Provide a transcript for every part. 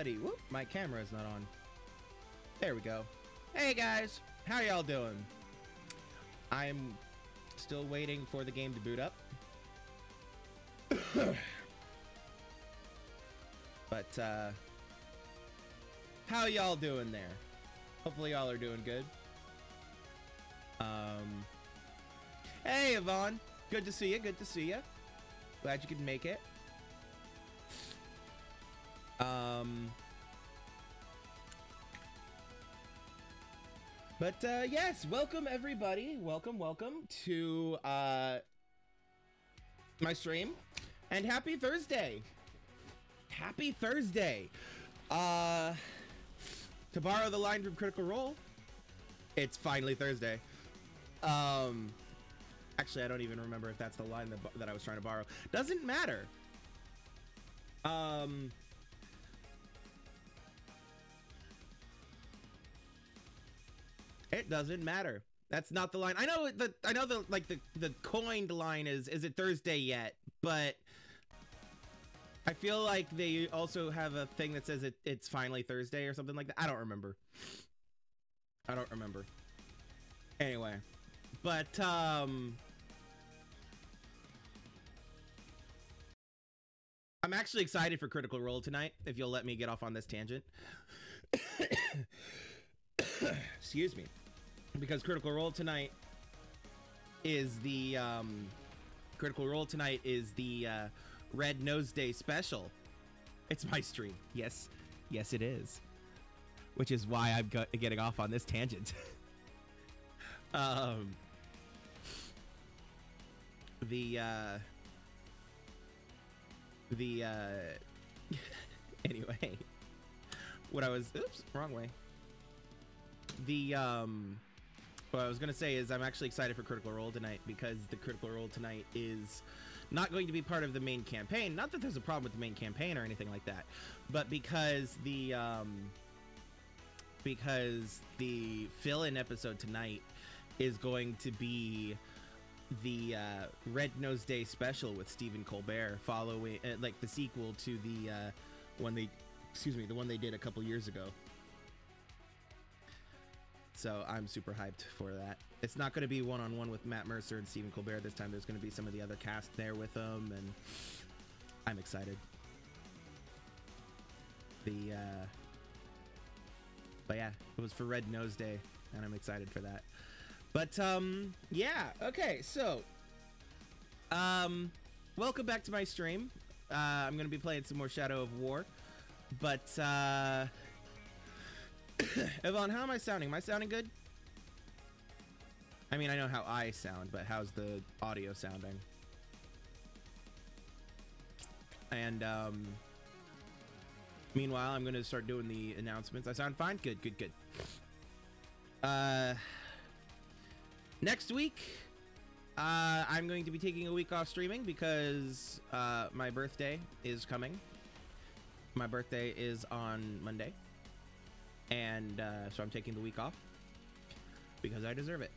Everybody. Whoop, my camera is not on. There we go. Hey, guys. How y'all doing? I'm still waiting for the game to boot up. but, uh, how y'all doing there? Hopefully y'all are doing good. Um, hey, Yvonne. Good to see you. Good to see you. Glad you could make it. But uh, yes, welcome everybody. Welcome, welcome to uh, my stream, and happy Thursday. Happy Thursday. Uh, to borrow the line from Critical Role, it's finally Thursday. Um, actually, I don't even remember if that's the line that, that I was trying to borrow. Doesn't matter. Um. It doesn't matter. That's not the line. I know the I know the like the the coined line is is it Thursday yet, but I feel like they also have a thing that says it it's finally Thursday or something like that. I don't remember. I don't remember. Anyway, but um I'm actually excited for Critical Role tonight if you'll let me get off on this tangent. Excuse me because Critical Role tonight is the um, Critical Role tonight is the uh, Red Nose Day special. It's my stream. Yes, yes, it is. Which is why I'm getting off on this tangent. um, the uh, the uh, anyway, what I was oops wrong way. The um what I was gonna say is I'm actually excited for Critical Role tonight because the Critical Role tonight is not going to be part of the main campaign. Not that there's a problem with the main campaign or anything like that, but because the um, because the fill-in episode tonight is going to be the uh, Red Nose Day special with Stephen Colbert, following uh, like the sequel to the uh, one they excuse me the one they did a couple years ago. So I'm super hyped for that. It's not going to be one on one with Matt Mercer and Stephen Colbert this time. There's going to be some of the other cast there with them, and I'm excited. The, uh, but yeah, it was for Red Nose Day, and I'm excited for that. But, um, yeah, okay, so, um, welcome back to my stream. Uh, I'm going to be playing some more Shadow of War, but, uh, Yvonne, how am I sounding? Am I sounding good? I mean, I know how I sound, but how's the audio sounding? And, um, meanwhile, I'm going to start doing the announcements. I sound fine? Good, good, good. Uh, next week, uh, I'm going to be taking a week off streaming because, uh, my birthday is coming. My birthday is on Monday and uh, so I'm taking the week off because I deserve it.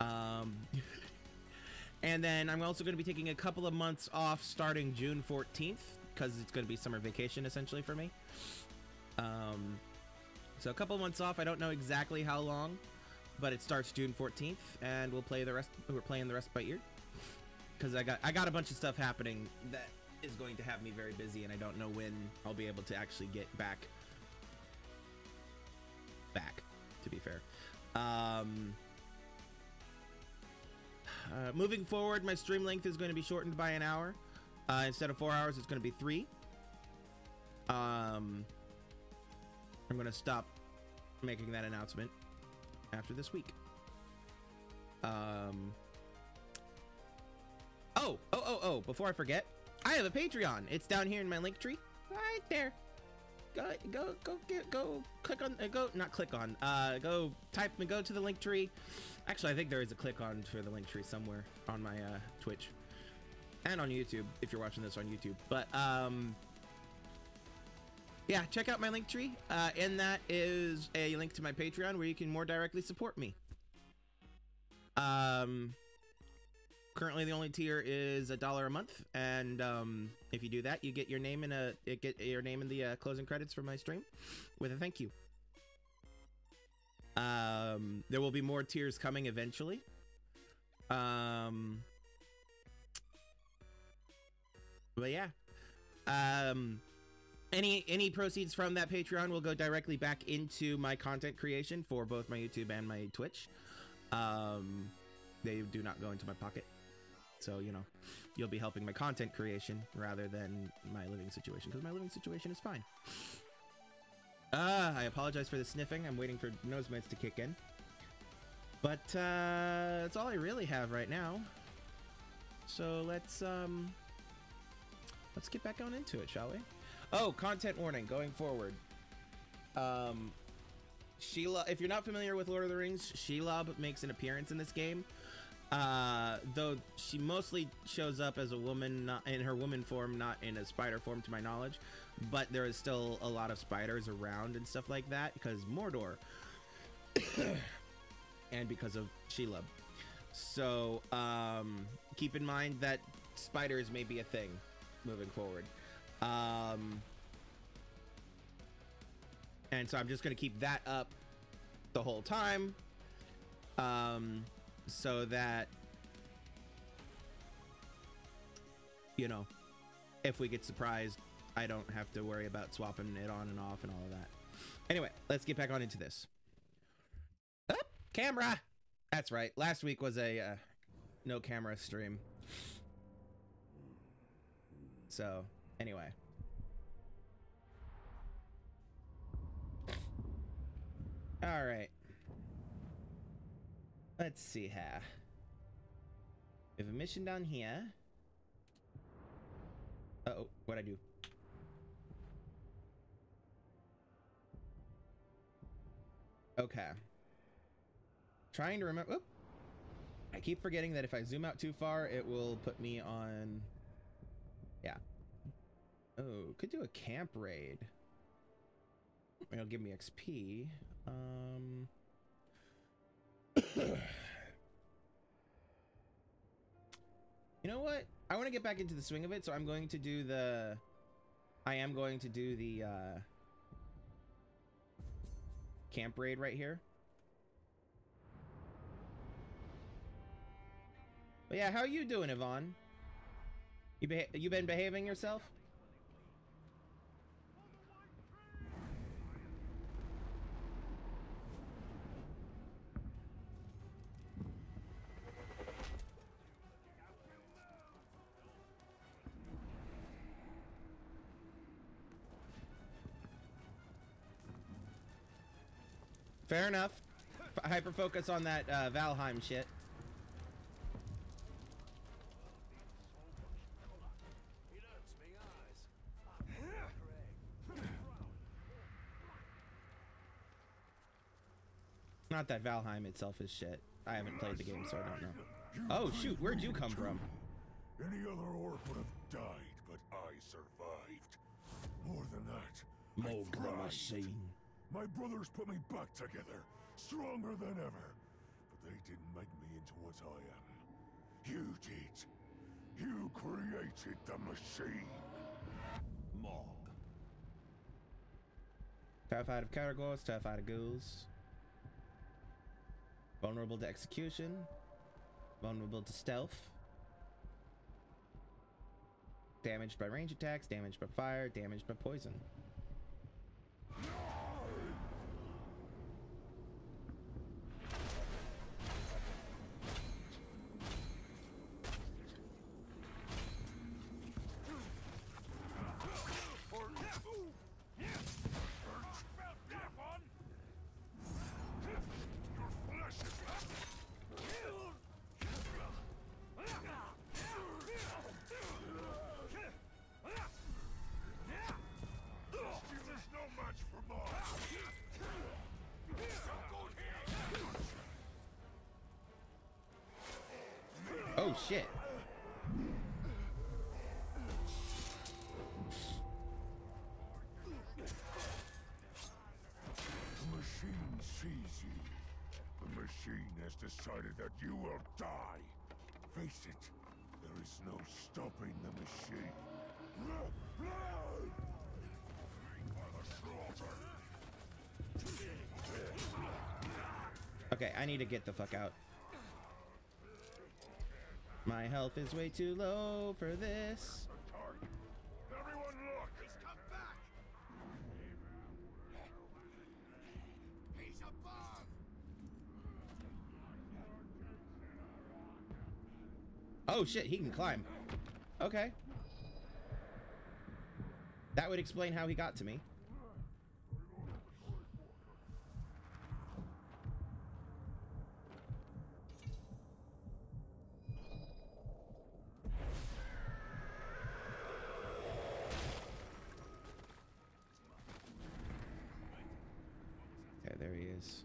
Um, and then I'm also going to be taking a couple of months off starting June 14th because it's going to be summer vacation essentially for me. Um, so a couple of months off. I don't know exactly how long, but it starts June 14th, and we'll play the rest. We're playing the rest by ear because I got I got a bunch of stuff happening that is going to have me very busy, and I don't know when I'll be able to actually get back back, to be fair. Um, uh, moving forward, my stream length is going to be shortened by an hour. Uh, instead of four hours, it's going to be three. Um, I'm going to stop making that announcement after this week. Um, oh, oh, oh, oh, before I forget, I have a Patreon. It's down here in my link tree. Right there go go go get go click on uh, go not click on uh go type and go to the link tree. Actually i think there is a click on for the link tree somewhere on my uh twitch and on youtube if you're watching this on youtube. But um yeah check out my link tree uh and that is a link to my patreon where you can more directly support me. Um currently the only tier is a dollar a month, and um, if you do that, you get your name in a get your name in the uh, closing credits for my stream with a thank you. Um, there will be more tiers coming eventually. Um, but yeah, um, any any proceeds from that Patreon will go directly back into my content creation for both my YouTube and my Twitch. Um, they do not go into my pocket. So, you know, you'll be helping my content creation rather than my living situation because my living situation is fine. Ah, I apologize for the sniffing. I'm waiting for nose meds to kick in. But uh, that's all I really have right now. So let's um, let's get back on into it, shall we? Oh, content warning going forward. Um, Sheila, if you're not familiar with Lord of the Rings, Shelob makes an appearance in this game. Uh, though she mostly shows up as a woman, not in her woman form, not in a spider form, to my knowledge. But there is still a lot of spiders around and stuff like that because Mordor, and because of Shelob. So um, keep in mind that spiders may be a thing moving forward. Um, and so I'm just going to keep that up the whole time. Um, so that, you know, if we get surprised, I don't have to worry about swapping it on and off and all of that. Anyway, let's get back on into this. Camera! That's right. Last week was a uh, no camera stream. So, anyway. All right. Let's see here. We have a mission down here. Uh oh, what'd I do? Okay. Trying to remember. Oop. I keep forgetting that if I zoom out too far, it will put me on. Yeah. Oh, could do a camp raid. It'll give me XP. Um. You know what? I want to get back into the swing of it, so I'm going to do the. I am going to do the uh, camp raid right here. But yeah, how are you doing, Yvonne? You you been behaving yourself? Fair enough. Hyper focus on that uh, Valheim shit. Not that Valheim itself is shit. I haven't played the game, so I don't know. Oh shoot, where'd you come from? Any other orc would have died, but I survived. More than that, I Mold the machine. My brothers put me back together, stronger than ever. But they didn't make me into what I am. You did. You created the machine. Mog. Terrified of Caragors, terrified of ghouls. Vulnerable to execution. Vulnerable to stealth. Damaged by range attacks, damaged by fire, damaged by poison. Shit. The machine sees you. The machine has decided that you will die. Face it, there is no stopping the machine. Okay, I need to get the fuck out. My health is way too low for this. Everyone look! He's come back! He's above! Oh shit, he can climb. Okay. That would explain how he got to me. Okay, there he is.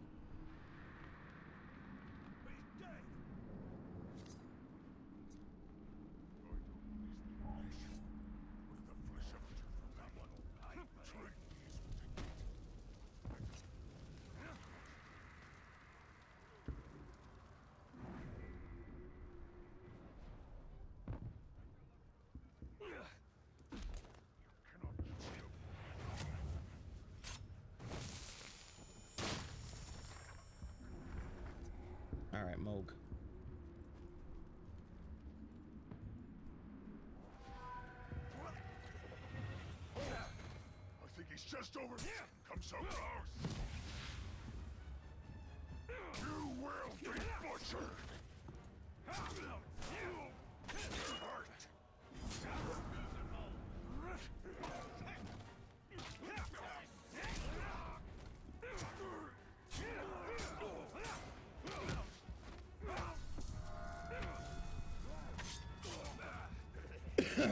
All right, Moog. I think he's just over here. Come so close. You will be butchered. Hurt.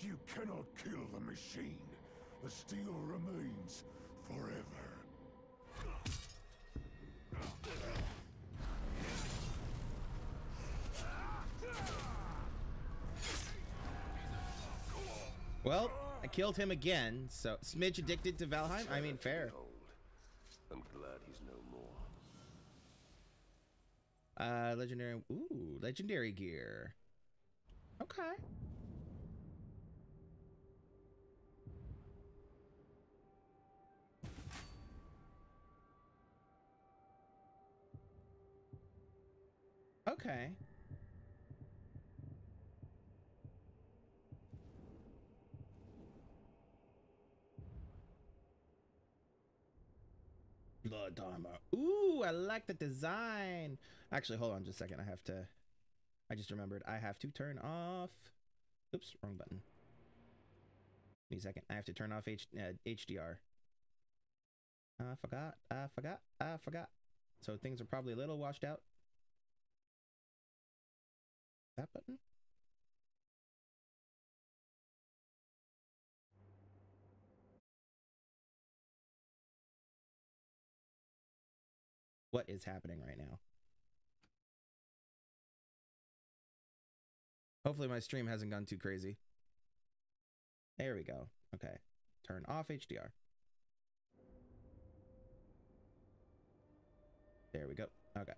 You cannot kill the machine. The steel remains forever. Well, I killed him again, so Smidge addicted to Valheim? I mean, fair. Old. I'm glad he's no more. Uh, legendary, ooh, legendary gear. Okay. Okay. Blood armor. Ooh, I like the design. Actually, hold on just a second. I have to. I just remembered. I have to turn off. Oops, wrong button. Give me a second. I have to turn off H, uh, HDR. I forgot. I forgot. I forgot. So things are probably a little washed out. That button? What is happening right now? Hopefully my stream hasn't gone too crazy. There we go. Okay. Turn off HDR. There we go. Okay.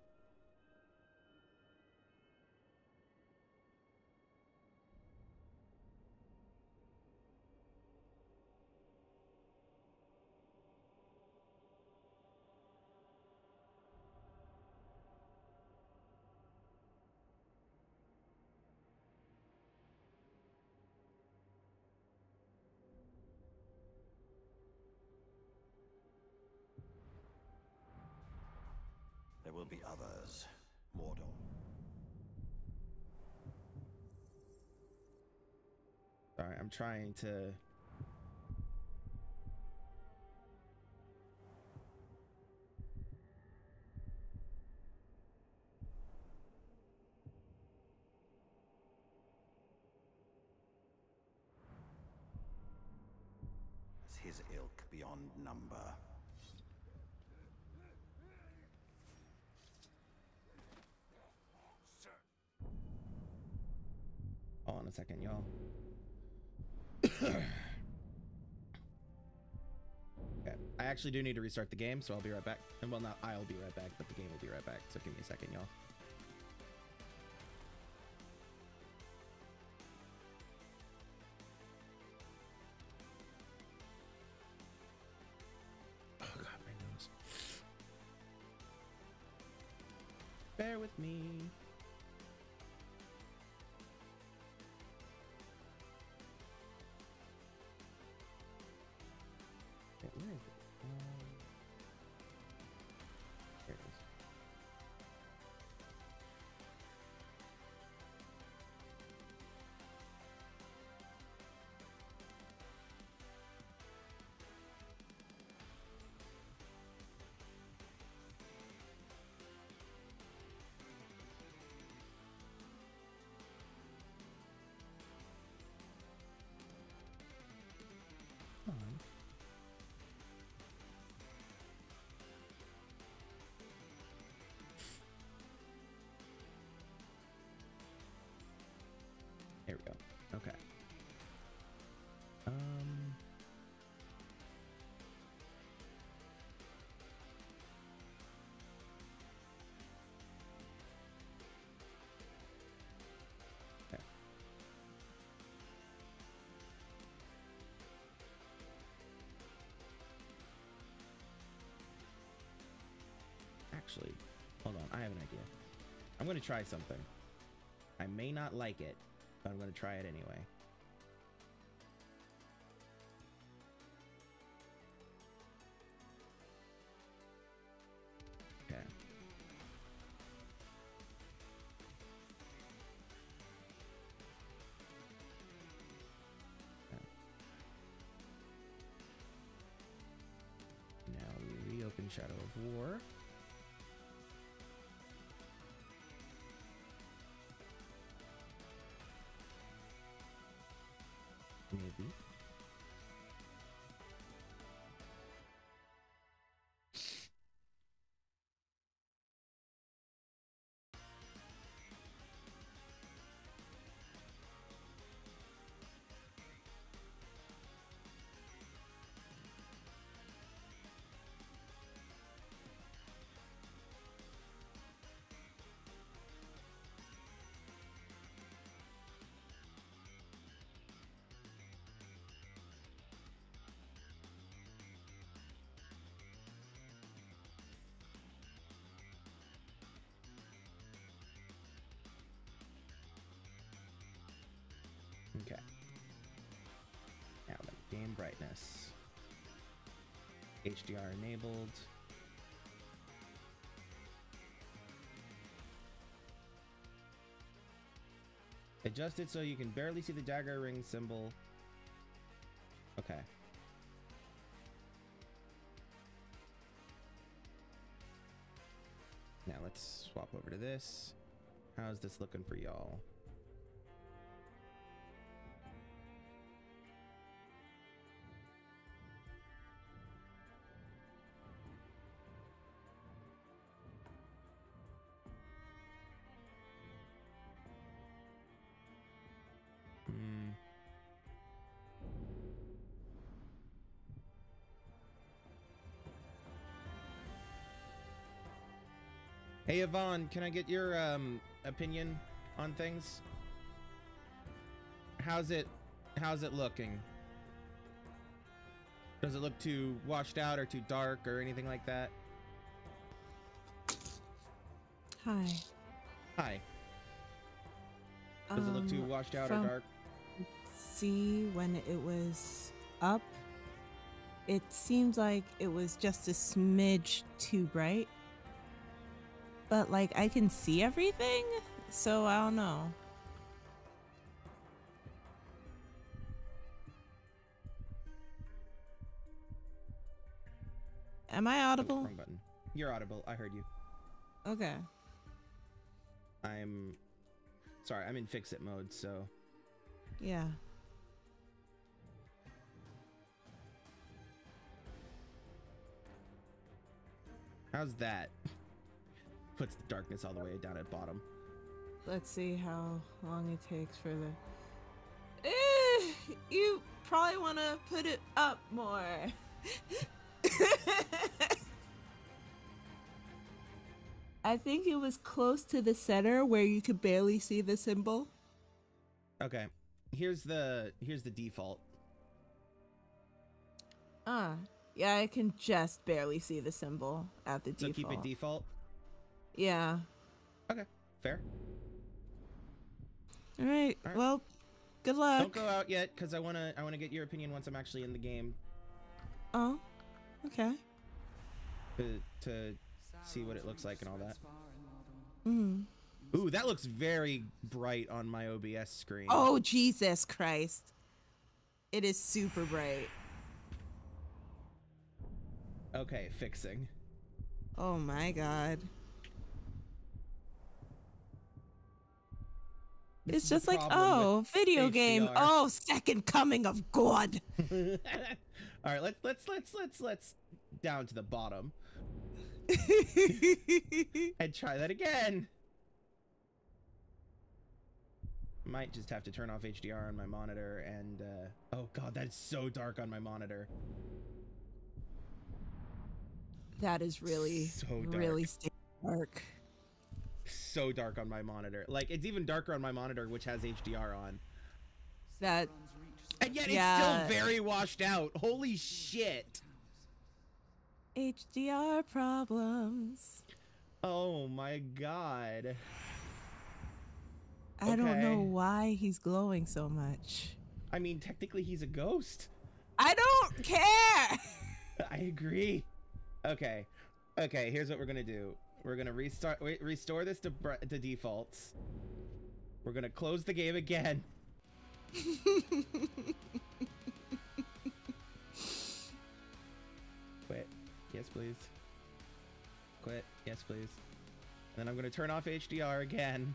Will be others, Mordor. Sorry, I'm trying to. As his ilk beyond number. Hold on a second, y'all. okay. I actually do need to restart the game, so I'll be right back. And well, not I'll be right back, but the game will be right back. So give me a second, y'all. Actually, hold on. I have an idea. I'm going to try something. I may not like it, but I'm going to try it anyway. Okay. Okay. Now we reopen Shadow of War. Okay. Now game brightness. HDR enabled. Adjust it so you can barely see the dagger ring symbol. Okay. Now let's swap over to this. How's this looking for y'all? Hey Yvonne, can I get your um opinion on things? How's it how's it looking? Does it look too washed out or too dark or anything like that? Hi. Hi. Does it look too Um, washed out or dark? See, when it was up, it seems like it was just a smidge too bright. But, like, I can see everything, so I don't know. Am I Oh, audible? Wrong button. You're audible. I heard you. Okay. I'm sorry. I'm in fix it mode, so Yeah. how's that? Puts the darkness all the way down at bottom. Let's see how long it takes for the. Eh, you probably want to put it up more. I think it was close to the center where you could barely see the symbol. Okay. Here's the here's the default. Ah, yeah, I can just barely see the symbol at the So default. keep it default. Yeah. Okay. Fair. All right. All right. Well, good luck. Don't go out yet cuz I want to I want to get your opinion once I'm actually in the game Oh, okay. to to see what it looks like and all that. Mm. Ooh, that looks very bright on my OBS screen. Oh, Jesus Christ. It is super bright. Okay, fixing. Oh my god. This it's just like, oh, video game. Oh, second coming of God. All right, let's let's let's let's let's down to the bottom and try that again. Might just have to turn off HDR on my monitor and uh oh god, that's so dark on my monitor. that is really, So dark. really dark. So dark on my monitor. Like it's even darker on my monitor which has HDR on. That, And yet Yeah. it's still very washed out. Holy shit. HDR problems. Oh my god. I don't know why he's glowing so much. I mean, technically he's a ghost. I don't care. I agree. Okay. Okay, here's what we're going to do. We're to restart wait, restore this to to defaults. We're to close the game again. Quit. Yes, please. Quit. Yes, please. And then I'm to turn off HDR again.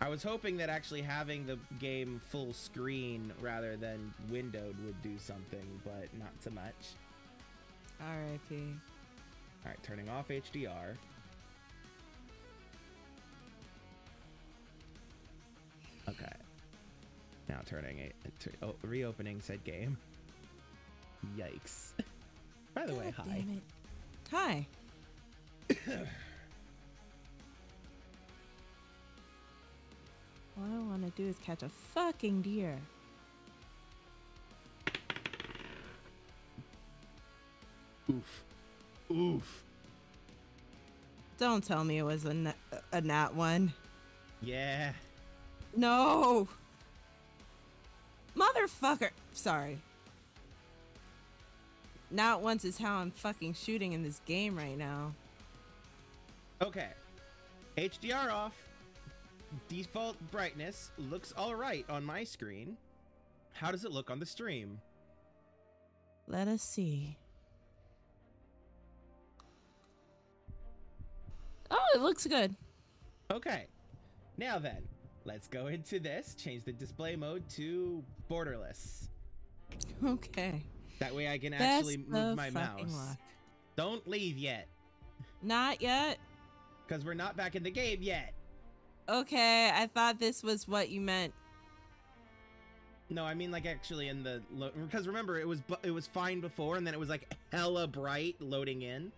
I was hoping that actually having the game full screen rather than windowed would do something, but not so much. R.I.P. All right, turning off HDR. Okay. Now turning it, oh, reopening said game. Yikes. By the way, hi. Hi. All I want to do is catch a fucking deer. Oof. Oof. Don't tell me it was a, na- a nat one. Yeah. No. Motherfucker. Sorry. Not once is how I'm fucking shooting in this game right now. Okay. HDR off. Default brightness looks all right on my screen. How does it look on the stream? Let us see. Oh, it looks good. Okay. Now then, let's go into this. Change the display mode to borderless. Okay. That way I can Best actually move my mouse. luck. Don't leave yet, Not yet. because we're not back in the game yet. Okay, I thought this was what you meant. No, I mean like actually in the because remember it was it was fine before and then it was like hella bright loading in.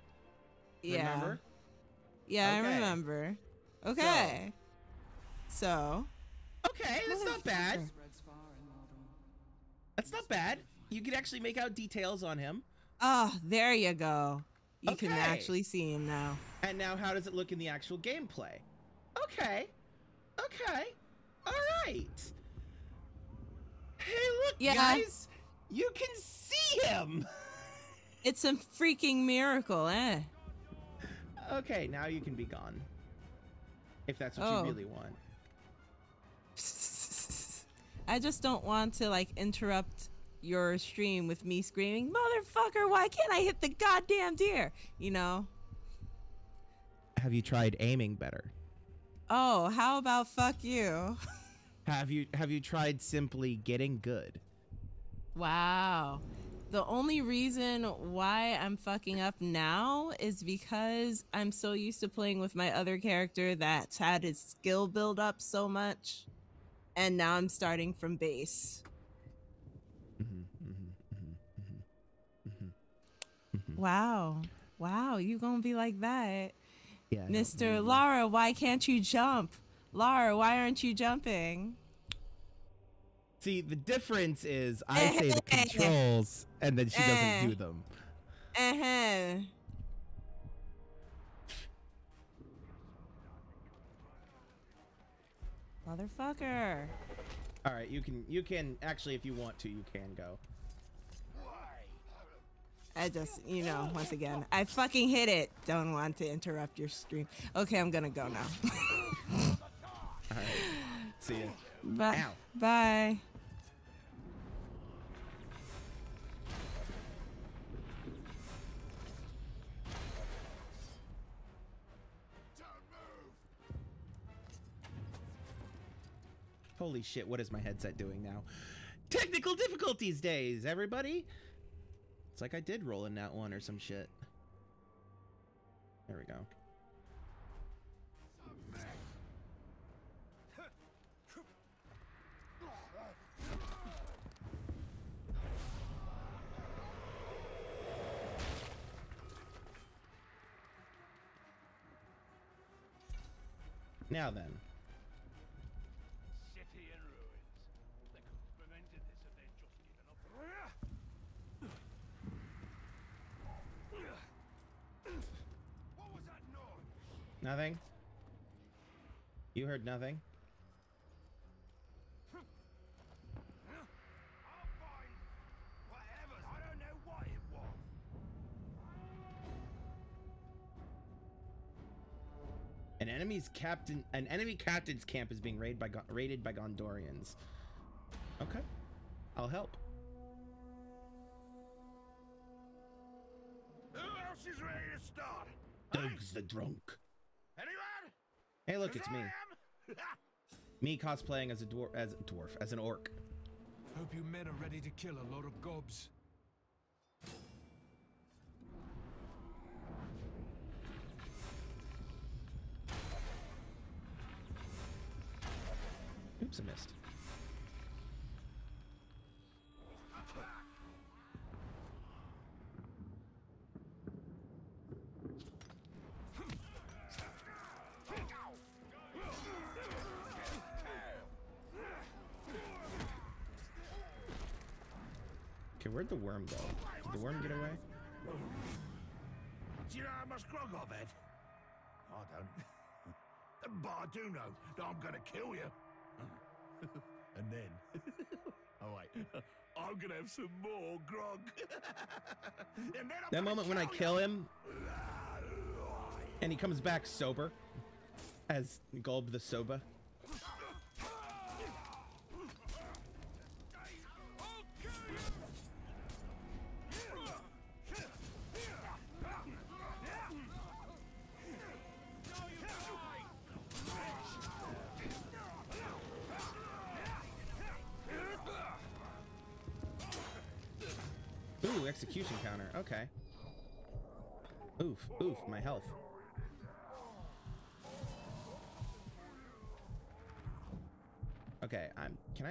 Yeah. Remember? Yeah, I remember. Okay. So, Okay, that's not bad. That's not bad. You could actually make out details on him. oh, there you go. You can actually see him now. And now, how does it look in the actual gameplay? Okay. Okay. All right. Hey, look, Yeah. guys. You can see him. It's a freaking miracle, eh? Okay, now you can be gone. If that's what Oh. you really want. I just don't want to like interrupt your stream with me screaming, "Motherfucker, why can't I hit the goddamn deer?" You know? Have you tried aiming better? Oh, how about fuck you? Have you have you tried simply getting good? Wow the only reason why I'm fucking up now is because I'm so used to playing with my other character that's had his skill build up so much. And now I'm starting from base. wow. Wow, you gonna be like that. Yeah, Mr. Lara, why can't you jump? Lara, why aren't you jumping? See, the difference is I say the controls and then she doesn't do them. Uh-huh. Motherfucker. All right, you can you can actually if you want to, you can go. I just, you know, once again, I fucking hit it. Don't want to interrupt your stream. Okay, I'm gonna go now. All right. See you. Bye. Ow. Bye. Holy shit, what is my headset doing now? Technical difficulties days, everybody. It's like I did roll in that one or some shit. There we go. Now then. City in ruins. They could have prevented this if they'd just given up. What was that noise? Nothing? You heard nothing? I'll find whatever. I don't know what it was. An enemy's captain, an enemy captain's camp is being raided by raided by Gondorians. Okay, I'll help. Who else is ready to start? Doug's the drunk. Anyone? Hey, look, it's me. Me cosplaying as a dwarf, as a dwarf, as an orc. Hope you men are ready to kill a lot of gobs. Oops, I missed. Worm go? Did the worm get away? Do you know how much grog I've had? I don't. but I do know that I'm gonna kill you. and then. oh, wait. I'm gonna have some more grog. and then I'm That moment when I you. kill him and he comes back sober as Gulb the Soba.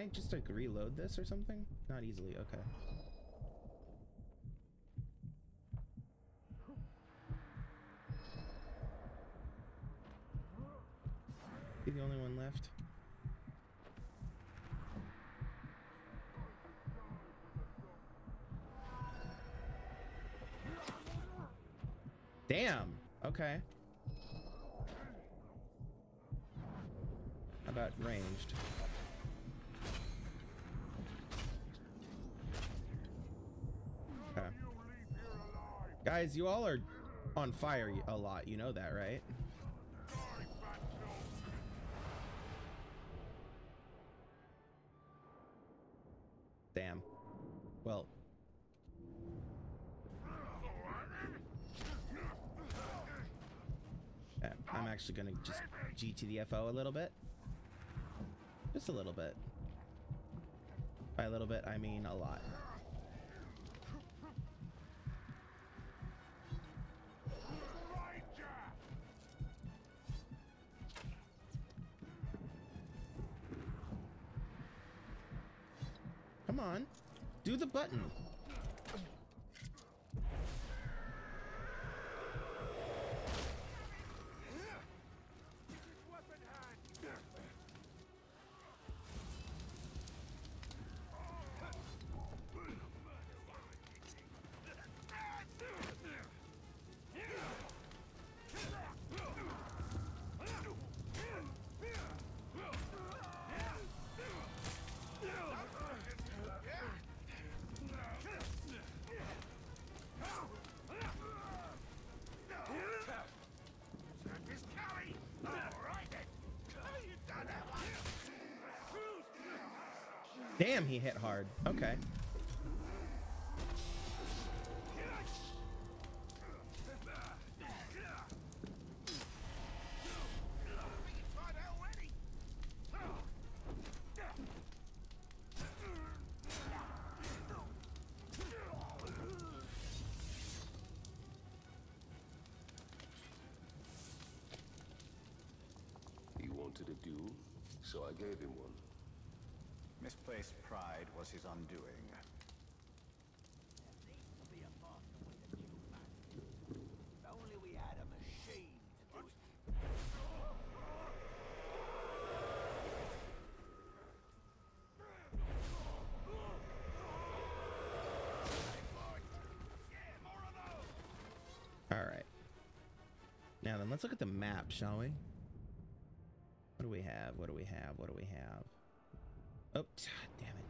I just like reload this or something? Not easily. Okay. Be the only one left. Damn. Okay. How about ranged? Guys, you all are on fire a lot. You know that, right? Damn. Well. I'm actually gonna just GTDFO a little bit. Just a little bit. By a little bit, I mean a lot. Come on. Do the button. Damn, he hit hard. Okay. He wanted a duel, so I gave him one. Misplaced pride was his undoing. Only we had a machine to do it. All right. Now then, let's look at the map, shall we? What do we have? What do we have? What do we have? Oh, damn it.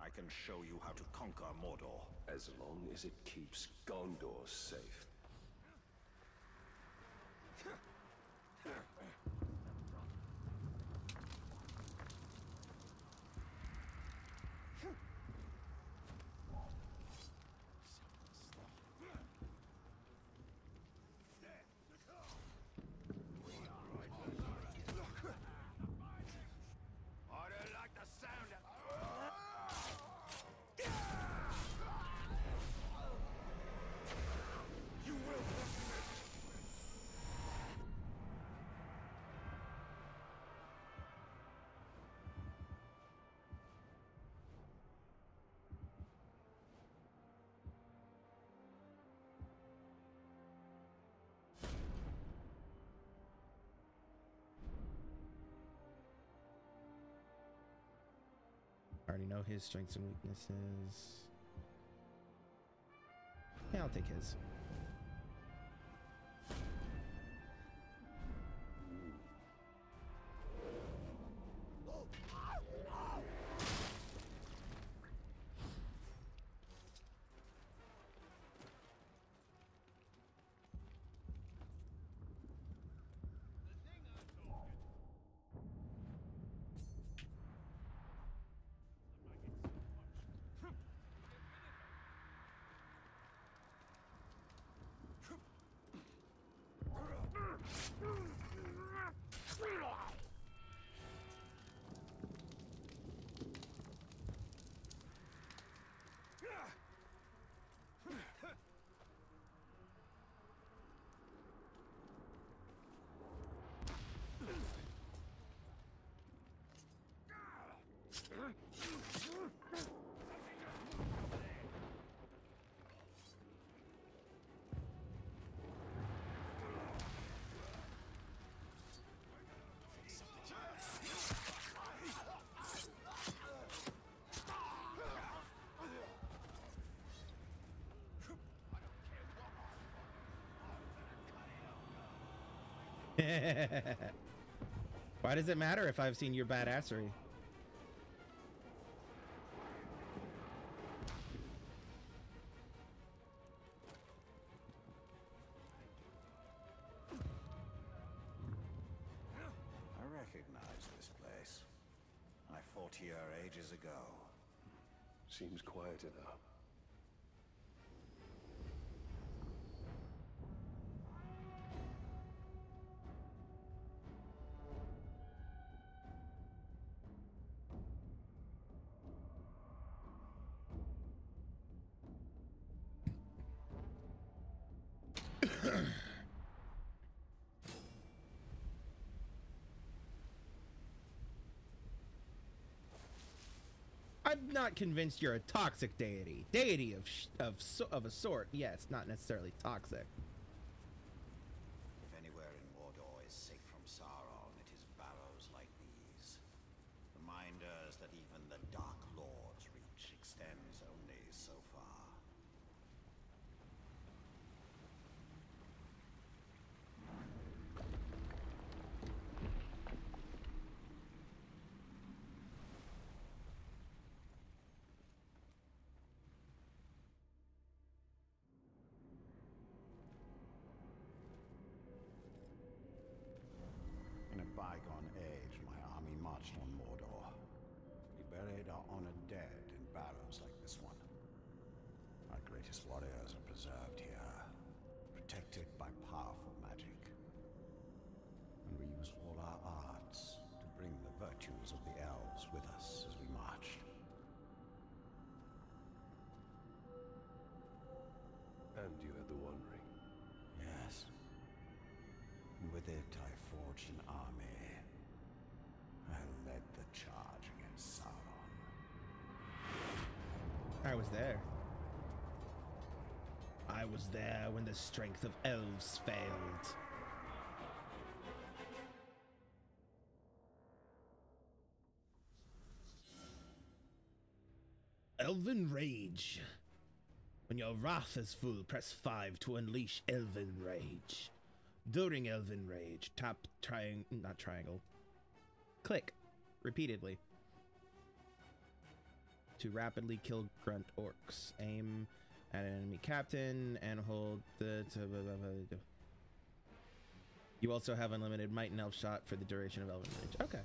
I can show you how to conquer Mordor. As long as it keeps Gondor safe. Already know his strengths and weaknesses. Yeah, I'll take his. Why does it matter if I've seen your badassery? I'm not convinced you're a toxic deity. Deity of of of a sort, yes, not necessarily toxic. Army. I led the charge against Sauron. I was there. I was there when the strength of elves failed. Elven Rage. When your wrath is full, press 5 to unleash Elven Rage. During Elven Rage, tap triangle, not triangle, click repeatedly to rapidly kill grunt orcs. Aim at an enemy captain and hold the. You also have unlimited might and elf shot for the duration of Elven Rage. Okay.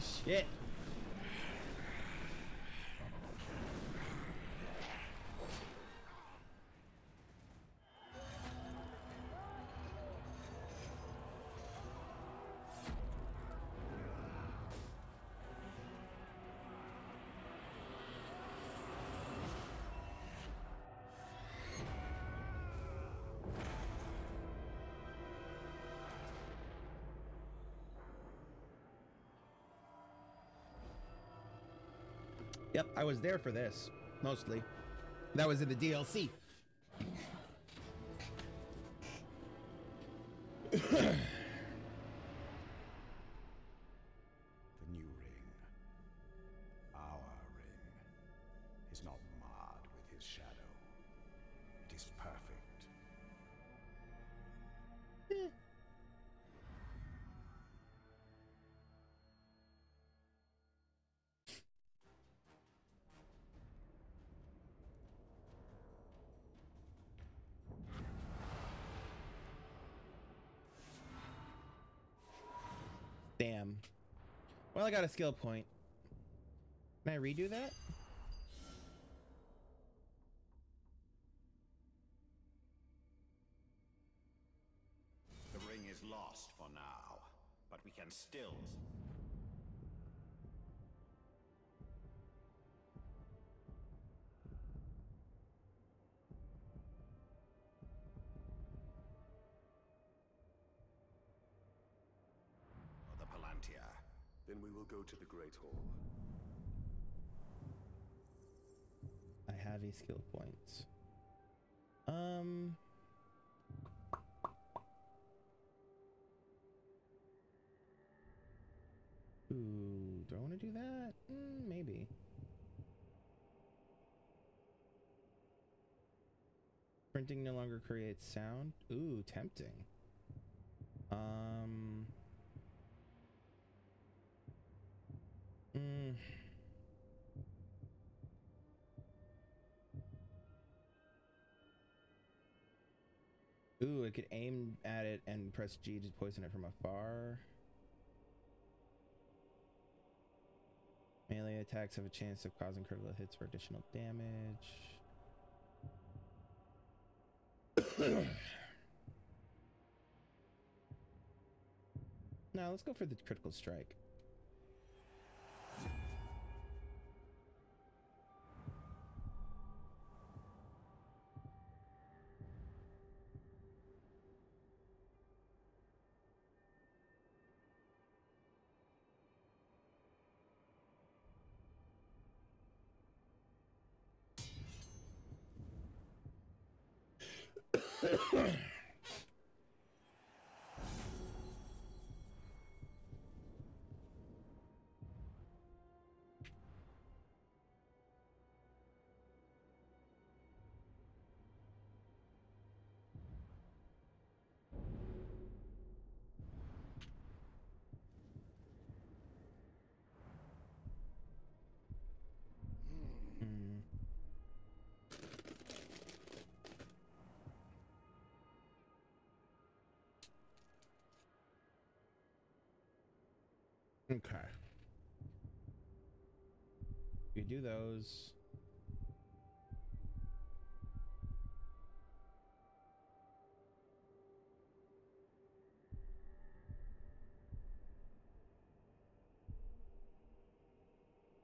Shit. Yep, I was there for this, mostly. That was in the DLC. Damn. Well, I got a skill point. Can I redo that? The ring is lost for now, but we can still. Go to the Great Hall. I have a skill point. Um. Ooh. do I want to do that? Mm, maybe. Printing no longer creates sound. Ooh, tempting. Um. Mm. Ooh, I could aim at it and press G to poison it from afar. Melee attacks have a chance of causing critical hits for additional damage. now let's go for the critical strike. Okay. You do those.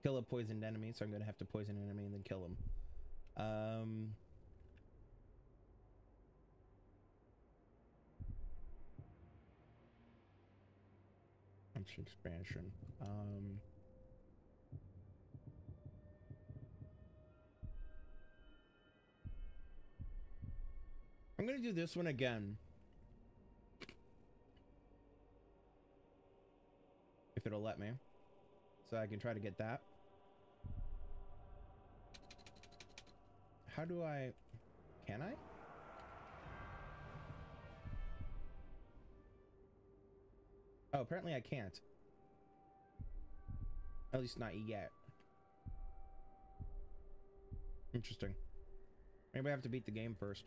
Kill a poisoned enemy, so I'm gonna have to poison an enemy and then kill him. Um. Expansion. Um. I'm gonna do this one again. If it'll let me. So I can try to get that. How do I... Can I? Oh, apparently I can't. At least not yet. Interesting. Maybe I have to beat the game first.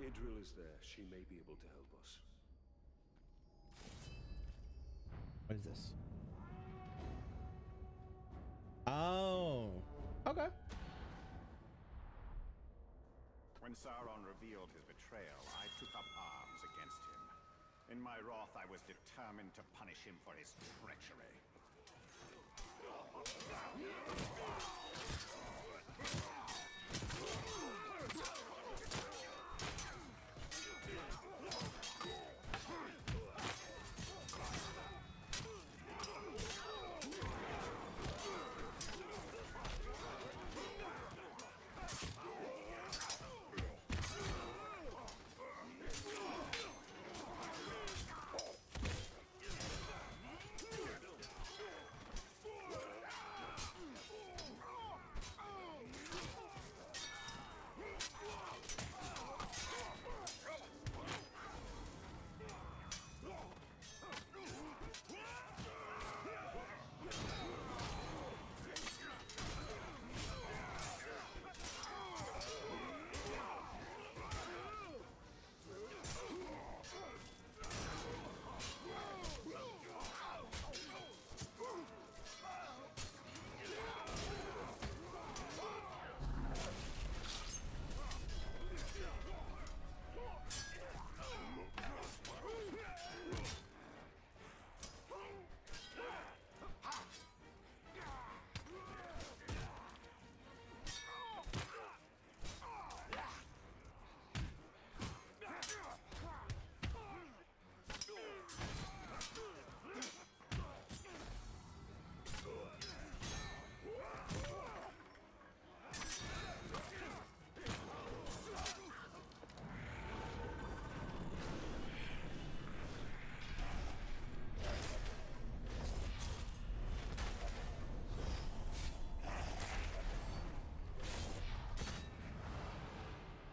Idril is there. She may be able to help us. What is this? Oh. Okay. When Sauron revealed his betrayal, I took up arms against him. In my wrath, I was determined to punish him for his treachery.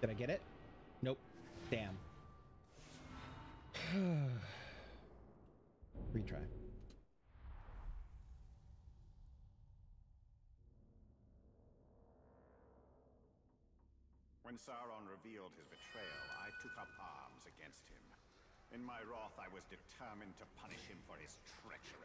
Did I get it? Nope. Damn. Retry. When Sauron revealed his betrayal, I took up arms against him. In my wrath, I was determined to punish him for his treachery.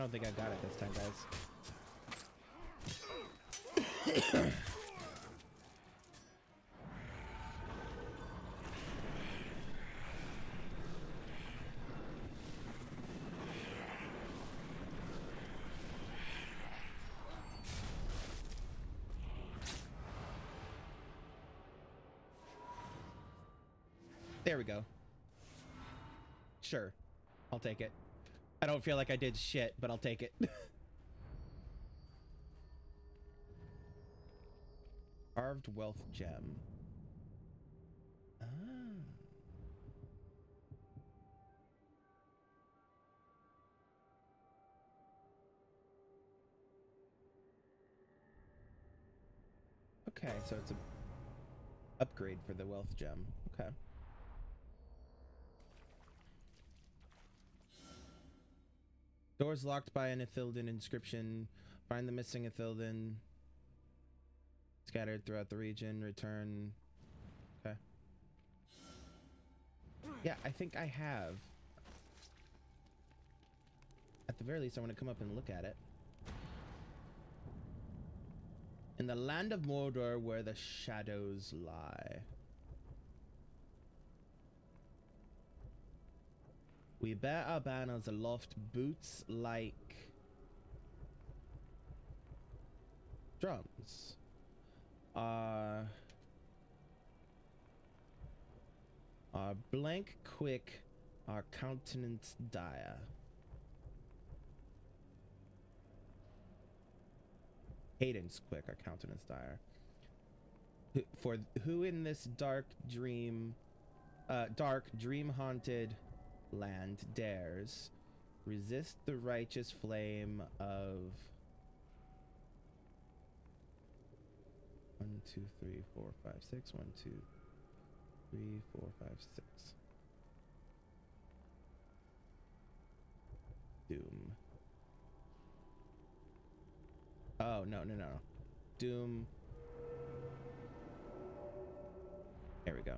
Don't think I got it this time, guys. There we go. Sure. I'll take it. I don't feel like I did shit, but I'll take it. Carved wealth gem. Ah. Okay, so it's a upgrade for the wealth gem. Okay. Doors locked by an Ithildin inscription. Find the missing Ithildin. Scattered throughout the region. Return. Okay. Yeah, I think I have. At the very least, I want to come up and look at it. In the land of Mordor where the shadows lie. We bear our banners aloft, boots like drums. Our, our blank quick, our countenance dire. Hayden's quick, our countenance dire. For who in this dark dream, uh, dark dream haunted land dares resist the righteous flame of one, two, three, four, five, six. One, two, three, four, five, six. Doom. Oh no no no! Doom. There we go.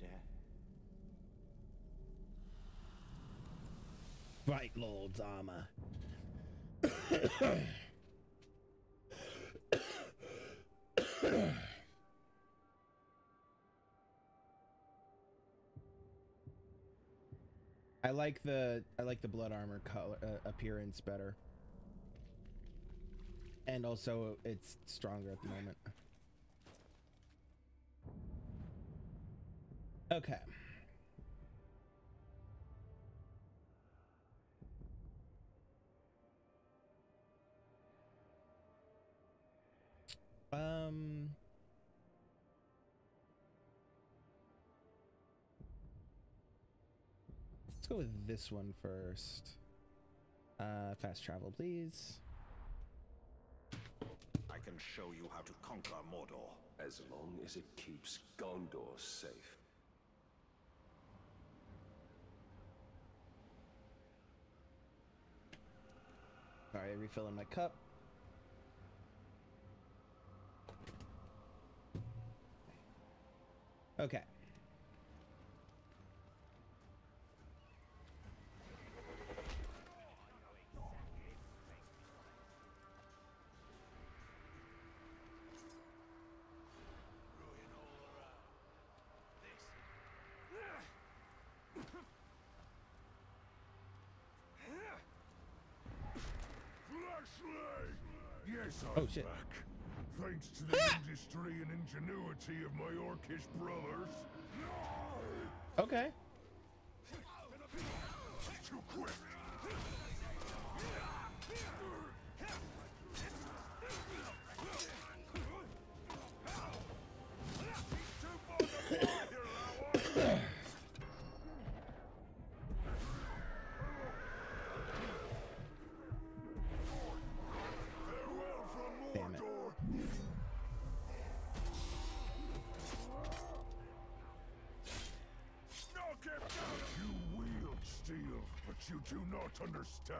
Death? Bright Lord's armor. I like the I like the blood armor color uh, appearance better. And also it's stronger at the moment. Okay. Um Let's go with this one first. Uh fast travel, please. I can show you how to conquer Mordor. As long as it keeps Gondor safe. Sorry, refilling my cup. Okay. Yes, oh, I'm Oh, shit. back. Thanks to the ah! industry and ingenuity of my orcish brothers. Okay. Too quick!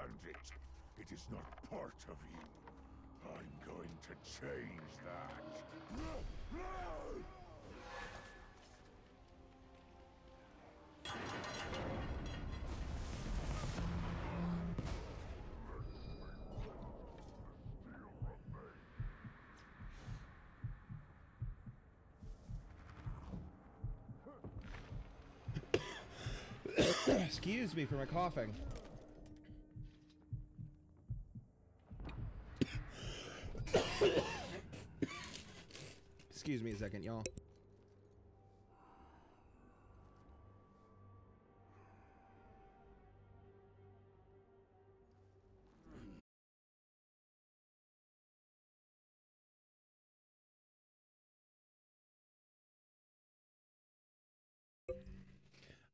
Understand it. It is not part of you. I'm going to change that. Excuse me for my coughing. Excuse me second, y'all.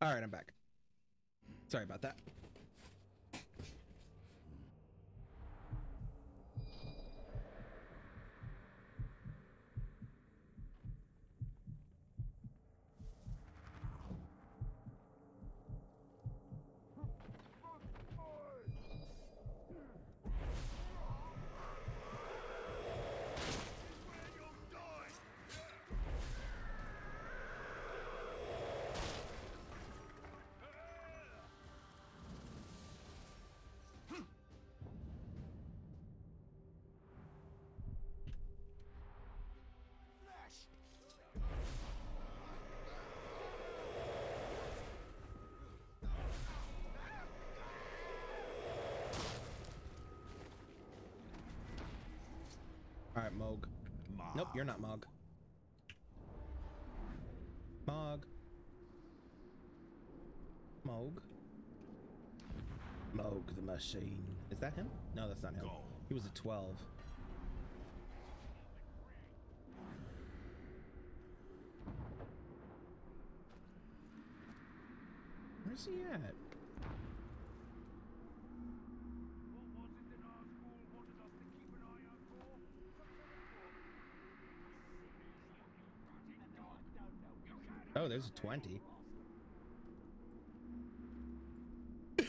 All right, I'm back. Sorry about that. You're not Mog. Mog. Mog. Mog the machine. Is that him? No, that's not him. He was a 12. Where's he at? Oh, there's a 20.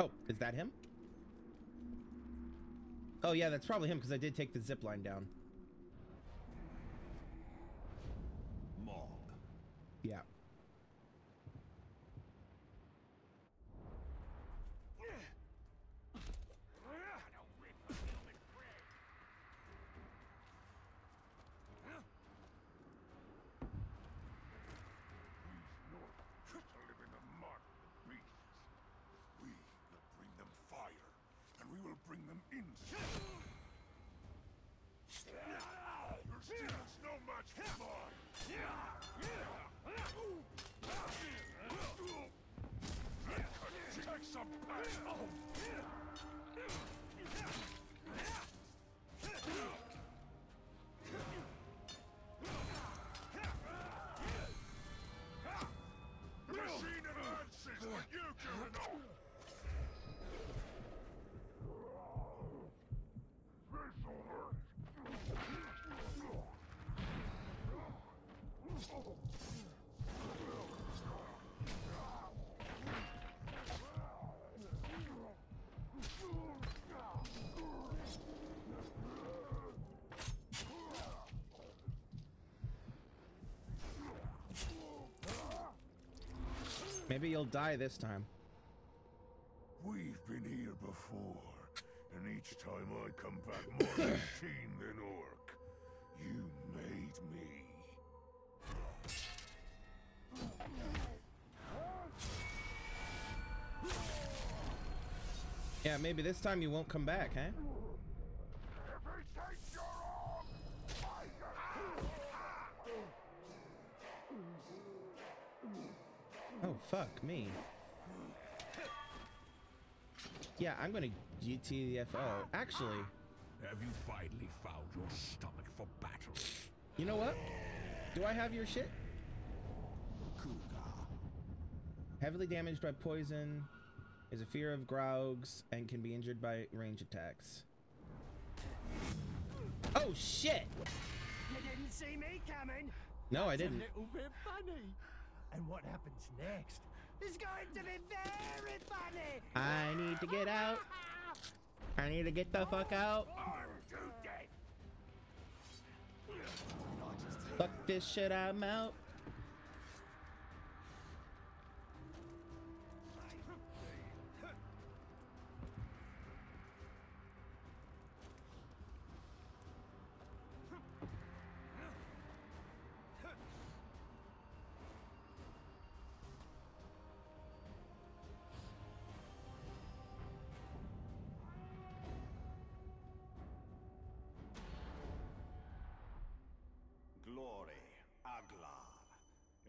oh, is that him? Oh yeah, that's probably him because I did take the zip line down. Mog. Yeah. Maybe you'll die this time. We've been here before, and each time I come back more machine than orc. You made me. Yeah, maybe this time you won't come back, huh? Fuck me. Yeah, I'm gonna GTFO. Actually, Have you finally found your stomach for battle? you know what? Do I have your shit? Heavily damaged by poison, is a fear of Graugs, and can be injured by range attacks. Oh shit! You didn't see me coming. No, I didn't. And what happens next is going to be very funny. I need to get out. I need to get the fuck out. Oh, Dead. Fuck this shit, I'm out.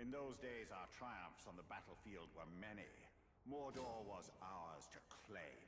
In those days, our triumphs on the battlefield were many. Mordor was ours to claim.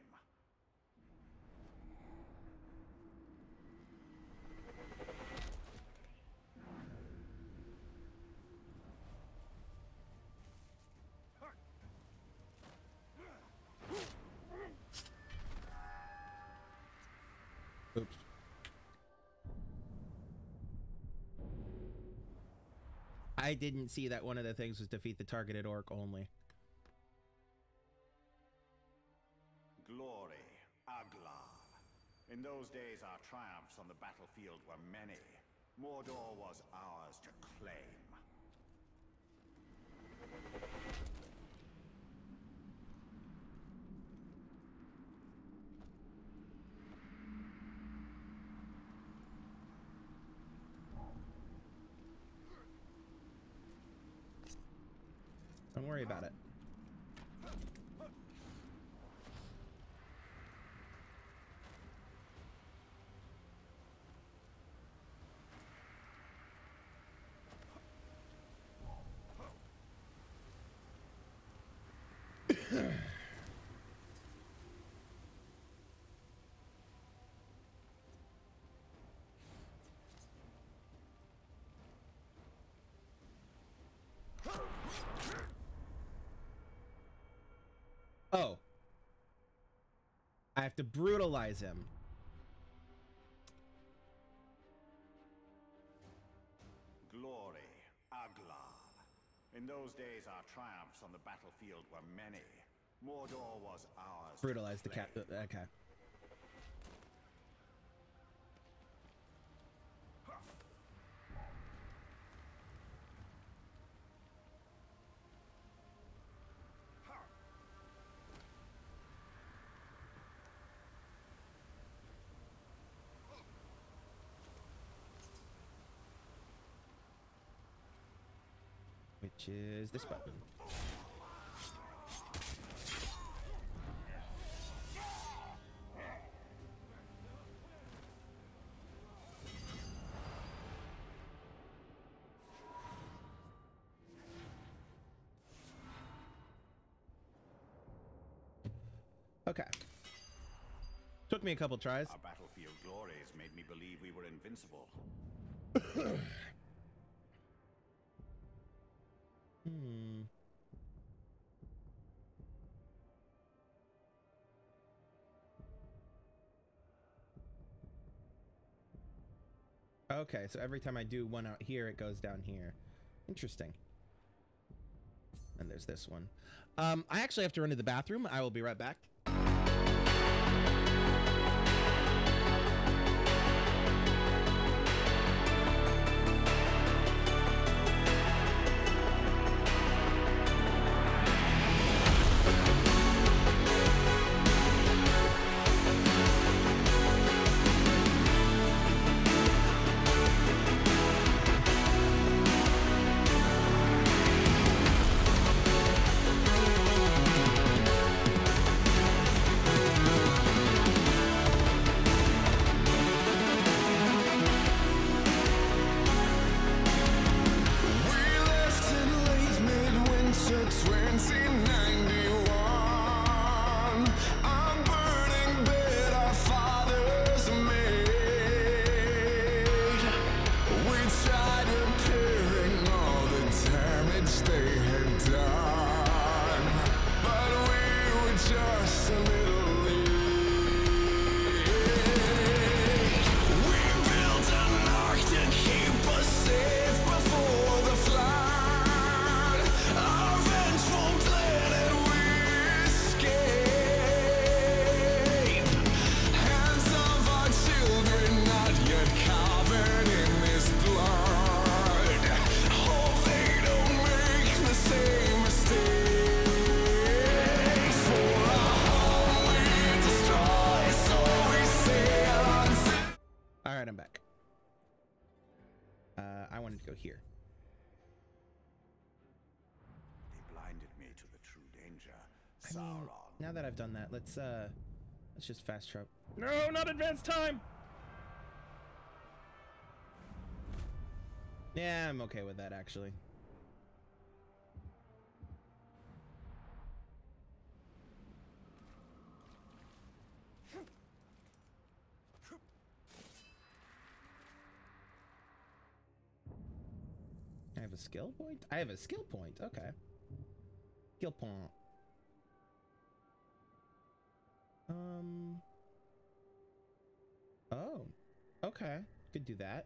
I didn't see that one of the things was defeat the targeted orc only. Glory, Aglar. In those days, our triumphs on the battlefield were many. Mordor was ours to claim. Worry about it. Oh. I have to brutalize him. Glory, Aglar. In those days, our triumphs on the battlefield were many. Mordor was ours. Brutalize the cat. Okay. which is this button. Okay. Took me a couple tries. Our battlefield glories made me believe we were invincible. Hmm. Okay, so every time I do one out here, it goes down here. Interesting. And there's this one. Um, I actually have to run to the bathroom. I will be right back. I mean, now that I've done that, let's uh, let's just fast travel. No, not advanced time. Yeah, I'm okay with that actually. I have a skill point? I have a skill point. Okay. Skill point. Um. Oh. Okay. Could do that.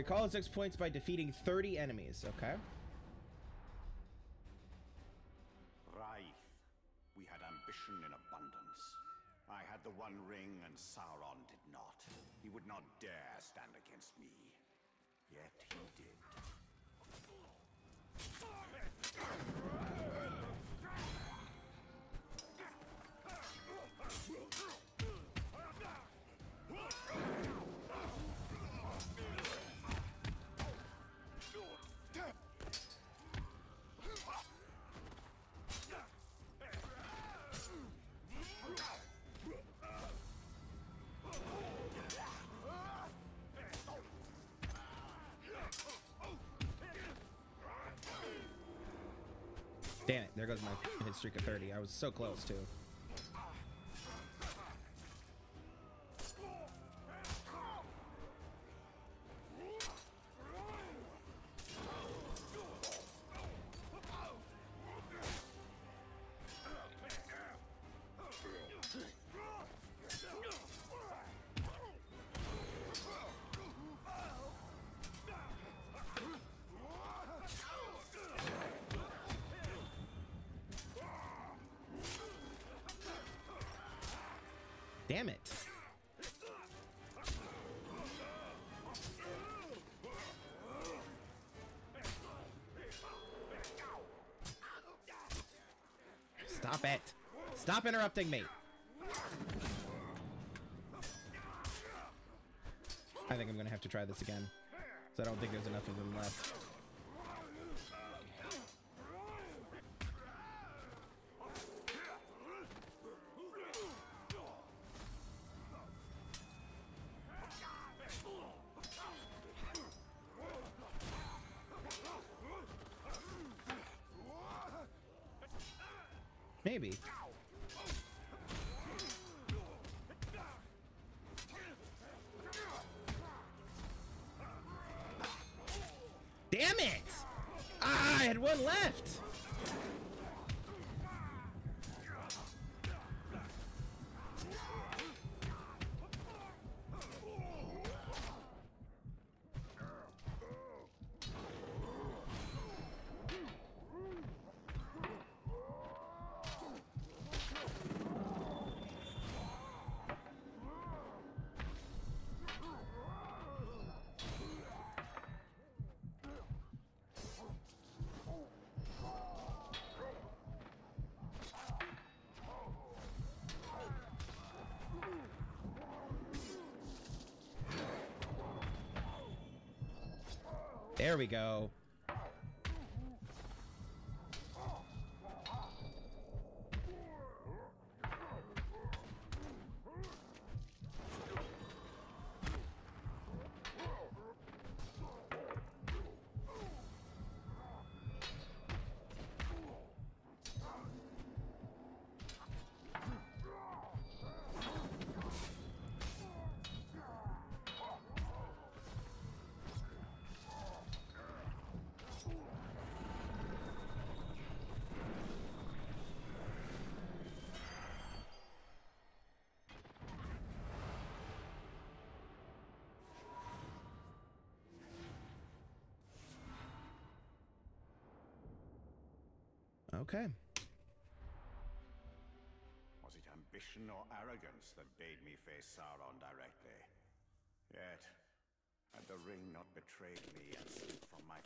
Recall six points by defeating 30 enemies. Okay. Raith. We had ambition in abundance. I had the One Ring and Sauron did not. He would not dare stand against me. Yet he did. Damn it. There goes my hit streak of 30. I was so close too. Stop interrupting me. I think I'm gonna have to try this again. So I don't think there's enough of them left. There we go. Okay. Was it ambition or arrogance that bade me face Sauron directly? Yet, had the ring not betrayed me and slipped from my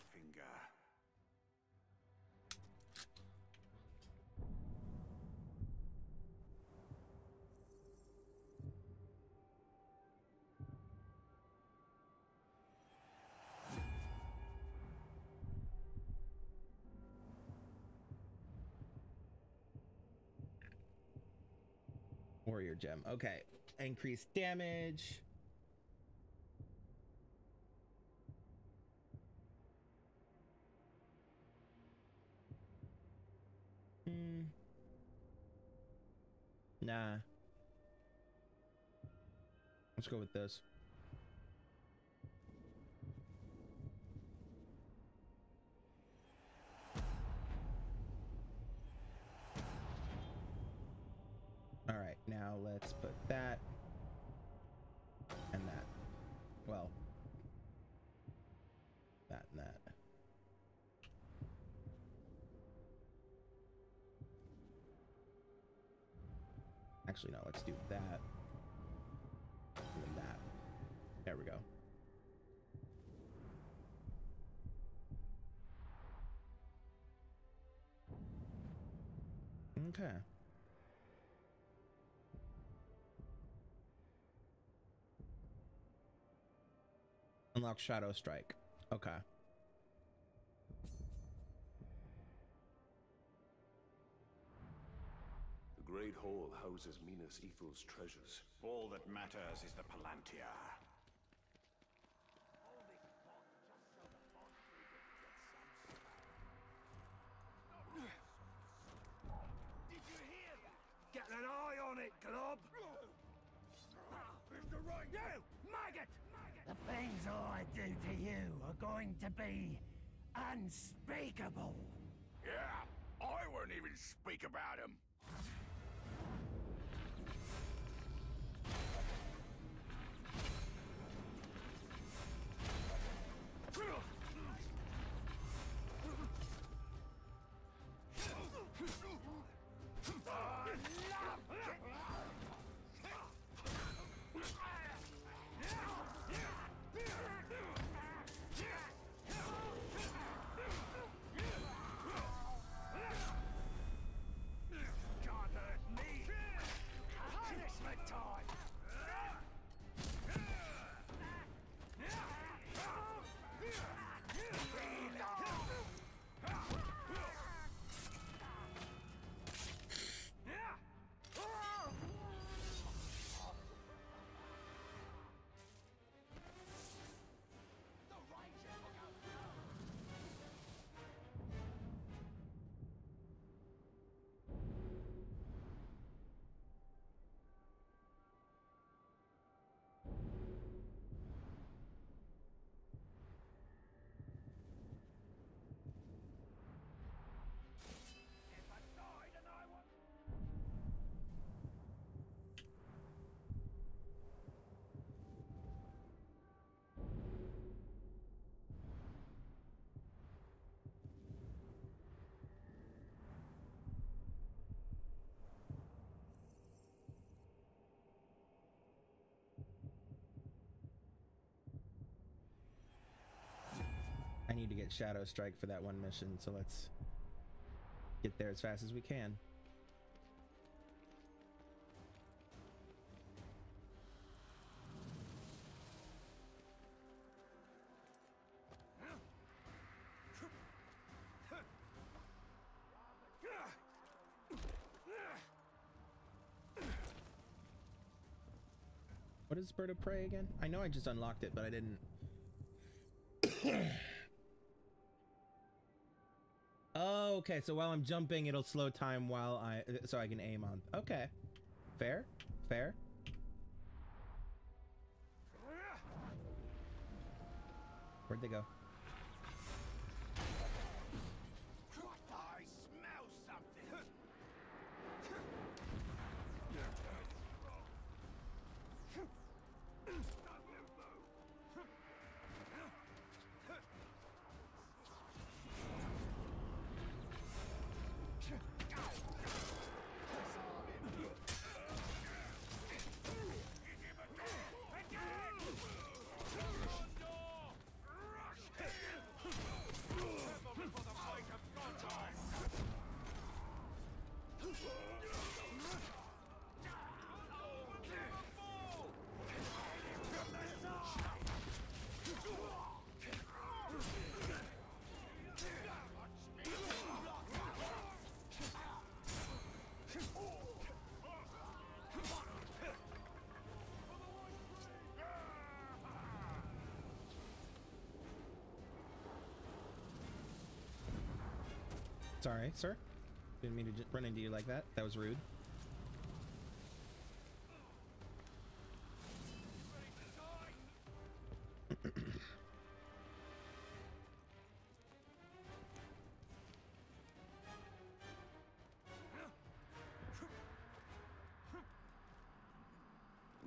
Warrior gem. Okay. Increased damage. Hmm. Nah. Let's go with this. That and that. Well, that and that. Actually, no, let's do that. And then that. There we go. Okay. Unlock Shadow Strike. Okay. The Great Hall houses Minas Ithil's treasures. all that matters is the Palantir. Did you hear that? Get an eye on it, Glob! Mr. Right You, maggot! The things I do to you are going to be unspeakable. Yeah, I won't even speak about him. I need to get Shadow Strike for that one mission, so let's get there as fast as we can. What is Bird of Prey again? I know I just unlocked it, but I didn't. Okay. So while I'm jumping, it'll slow time while I so I can aim on. Okay, fair, fair. Where'd they go? Sorry, sir. Didn't mean to run into you like that. That was rude.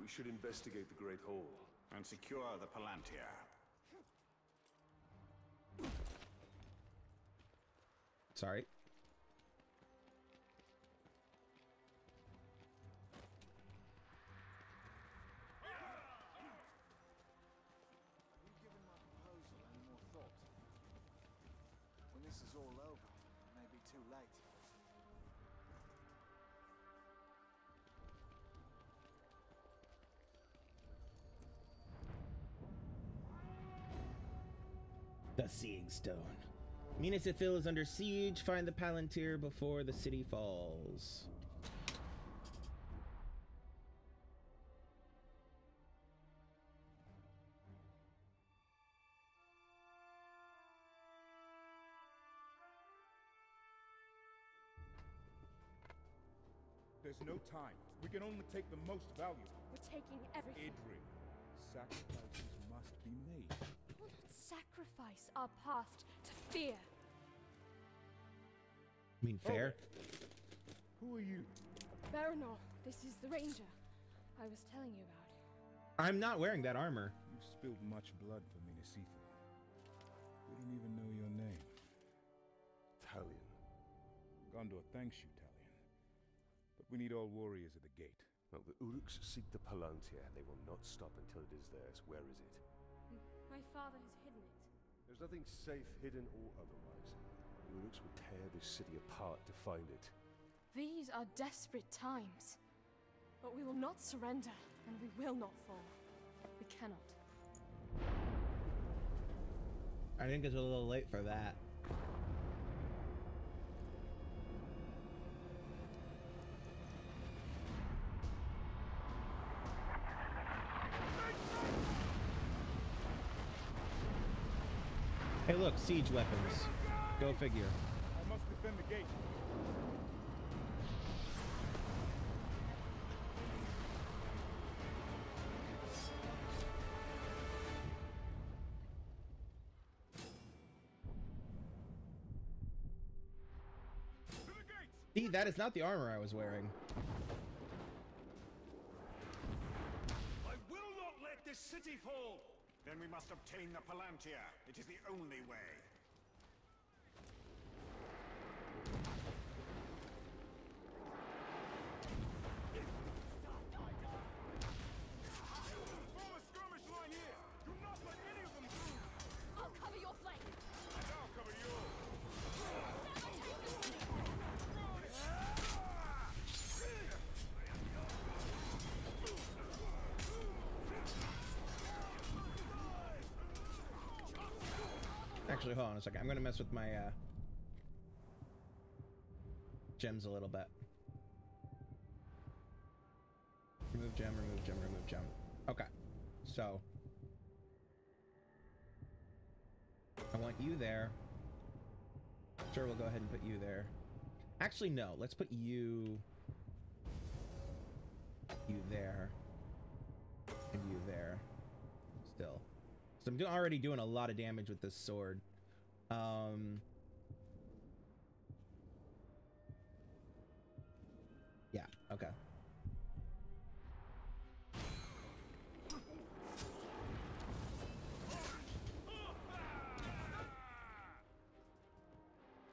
We should investigate the Great Hall. And secure the Palantir. Thought? When this is all over, it may be too late. The Seeing Stone. Minas Ithil is under siege. Find the Palantir before the city falls. There's no time. We can only take the most valuable. We're taking everything. Idri, sacrifices must be made. We will not sacrifice our past to fear. I mean, fair. Oh. Who are you? Baranor, this is the ranger I was telling you about. I'm not wearing that armor. You've spilled much blood for me, Minas Ithil. We don't even know your name. Talion. Gondor thanks you, Talion. But we need all warriors at the gate. Well, the Uruks seek the Palantir. They will not stop until it is theirs. Where is it? My father has hidden it. There's nothing safe, hidden, or otherwise. The Uruks will tear this city apart to find it. These are desperate times. But we will not surrender, and we will not fall. We cannot. I think it's a little late for that. Look, siege weapons. Go figure. I must defend the gate. See, that is not the armor I was wearing. I will not let this city fall! Then we must obtain the Palantir. It is the only way. Hold on a second. I'm gonna mess with my uh, gems a little bit. Remove gem, remove gem, remove gem. Okay. So. I want you there. Sure, we'll go ahead and put you there. Actually, no. Let's put you... You there. And you there. Still. So I'm do already doing a lot of damage with this sword. Um... Yeah, okay.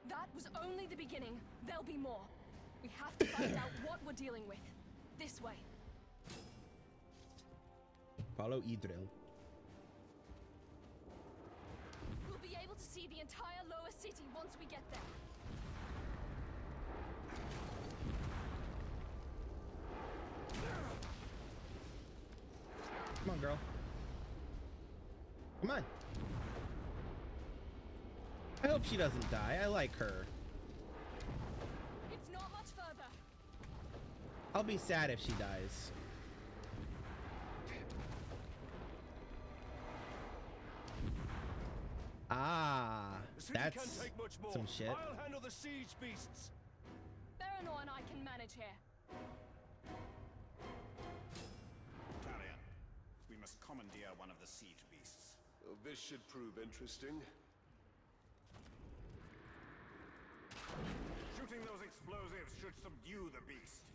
That was only the beginning. There'll be more. We have to find out what we're dealing with. This way. Follow Idril. The entire lower city once we get there. Come on, girl. Come on. I hope she doesn't die. I like her. It's not much further. I'll be sad if she dies. Ah, The that's can't take much more. some shit. I'll handle the siege beasts. Baranor and I can manage here. Talion, we must commandeer one of the siege beasts. Oh, this should prove interesting. Shooting those explosives should subdue the beast.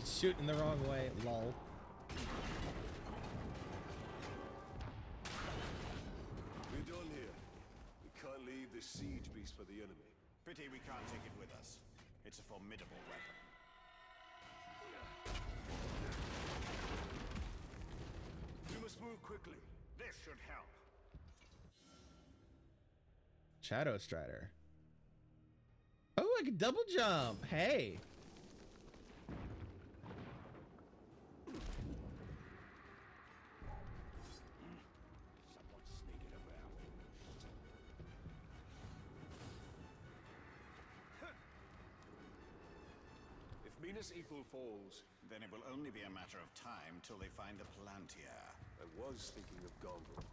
Shooting the wrong way. Lol. We're done here. We can't leave this siege beast for the enemy. Pity we can't take it with us. It's a formidable weapon. We must move quickly. This should help. Shadow Strider. Oh, I can double jump. Hey. Minas Ithil falls, Then it will only be a matter of time till they find the Palantir. I was thinking of Gondor.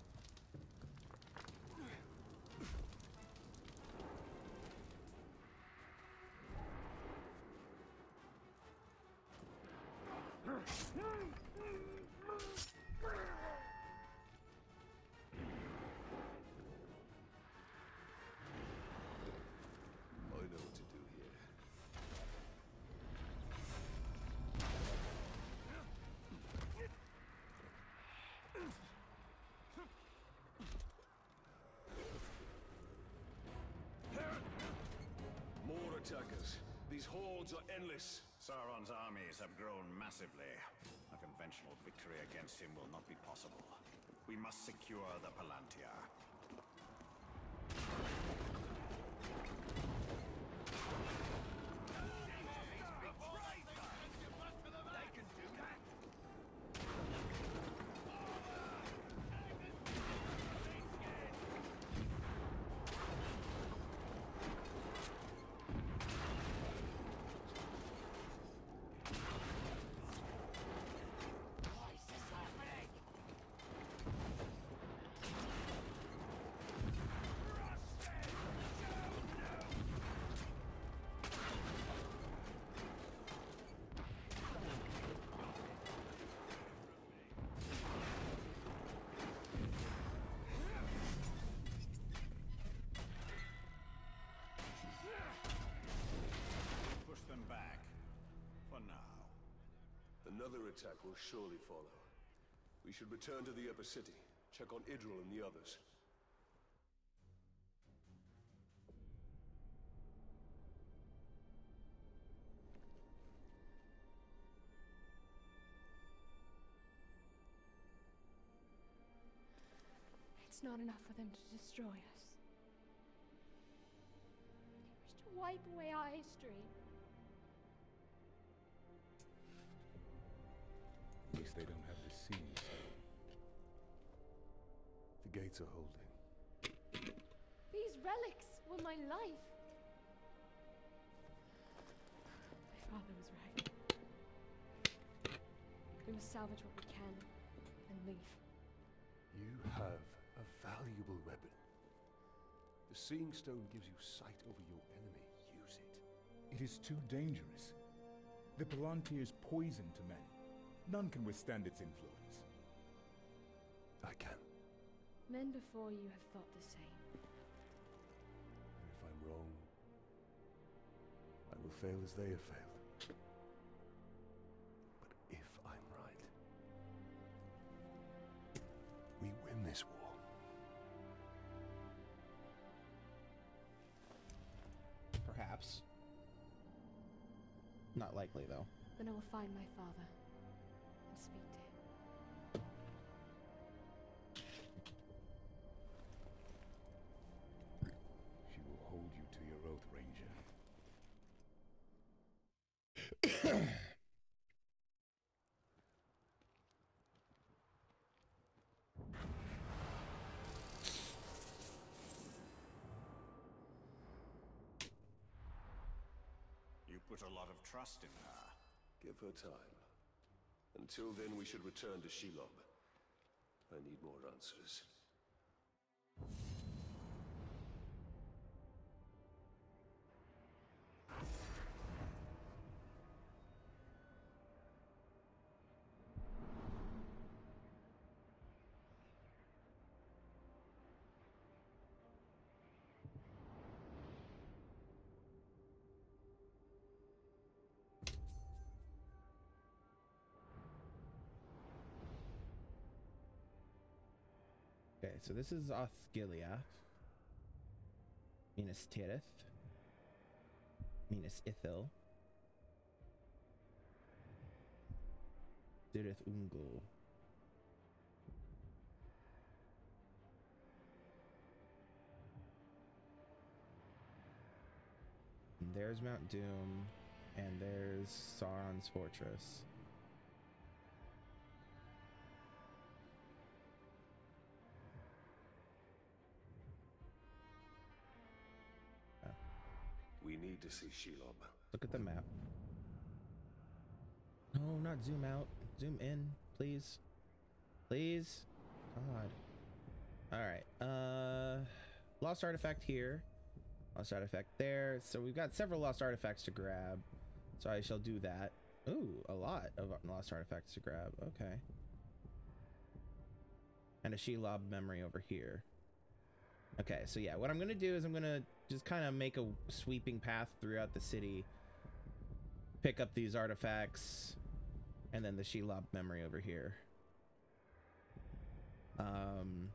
These hordes are endless. Sauron's armies have grown massively. A conventional victory against him will not be possible. We must secure the Palantir. Another attack will surely follow. We should return to the upper city, check on Idril and the others. It's not enough for them to destroy us. They wish to wipe away our history. Gates are holding. These relics were my life. My father was right. We must salvage what we can and leave. You have a valuable weapon. The Seeing Stone gives you sight over your enemy. Use it. It is too dangerous. The Palantir is poison to men. None can withstand its influence. I can. Men before you have thought the same. And if I'm wrong, I will fail as they have failed. But if I'm right, we win this war. Perhaps. Not likely, though. Then I will find my father and speak to put a lot of trust in her. Give her time. Until then, we should return to Shelob. I need more answers. So this is Osgiliath. Minas Tirith. Minas Ithil. Cirith Ungol. There's Mount Doom, and there's Sauron's fortress. We need to see Shelob. Look at the map. No, not zoom out. Zoom in, please. Please. God. Alright. Uh lost artifact here. Lost artifact there. So we've got several lost artifacts to grab. So I shall do that. Ooh, a lot of lost artifacts to grab. Okay. And a Shelob memory over here. Okay, so yeah, what I'm gonna do is I'm gonna just kind of make a sweeping path throughout the city, pick up these artifacts, and then the Shelob memory over here. Um,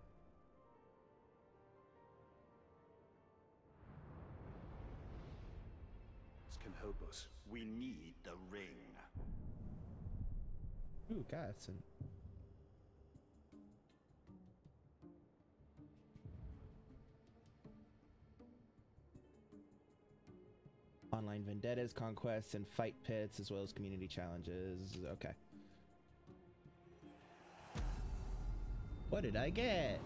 This can help us. We need the ring. ooh, guys, and online vendettas, conquests, and fight pits, as well as community challenges. Okay. What did I get?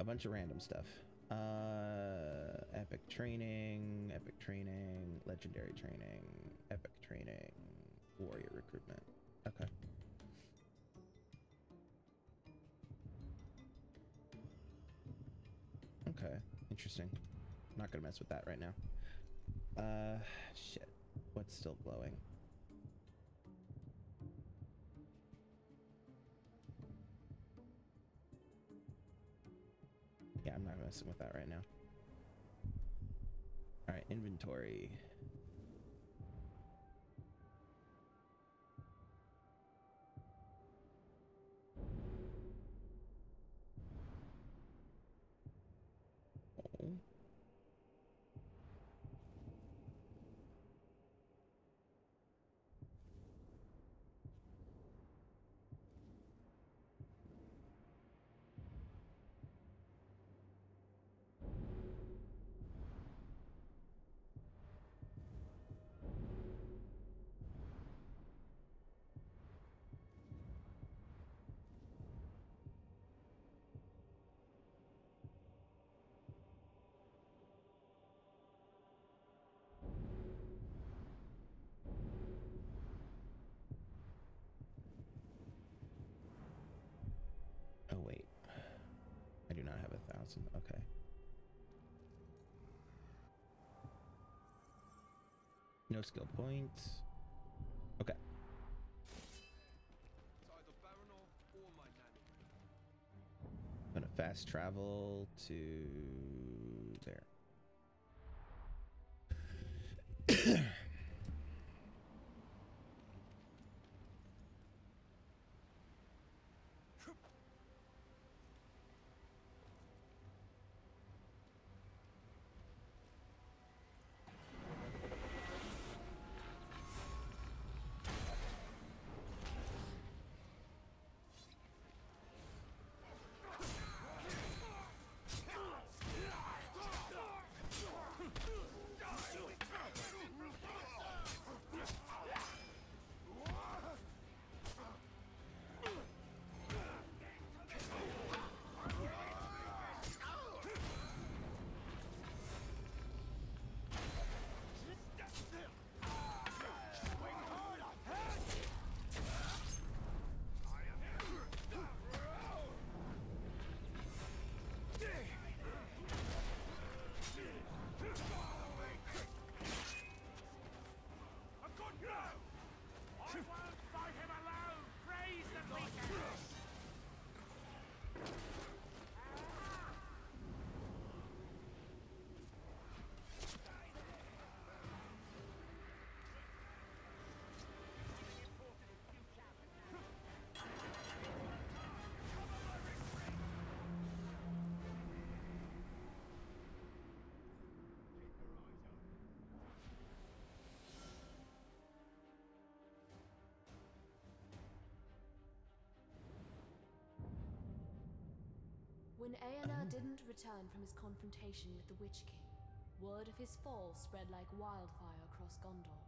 A bunch of random stuff. Uh, epic training, epic training, legendary training, epic training, warrior recruitment. Okay. Okay, interesting. Not gonna mess with that right now. Uh, shit. What's still glowing? Yeah, I'm not messing with that right now. All right, inventory. Thousand. Okay. No skill points. Okay. I'm gonna fast travel to When Eärnur didn't return from his confrontation with the Witch King, word of his fall spread like wildfire across Gondor.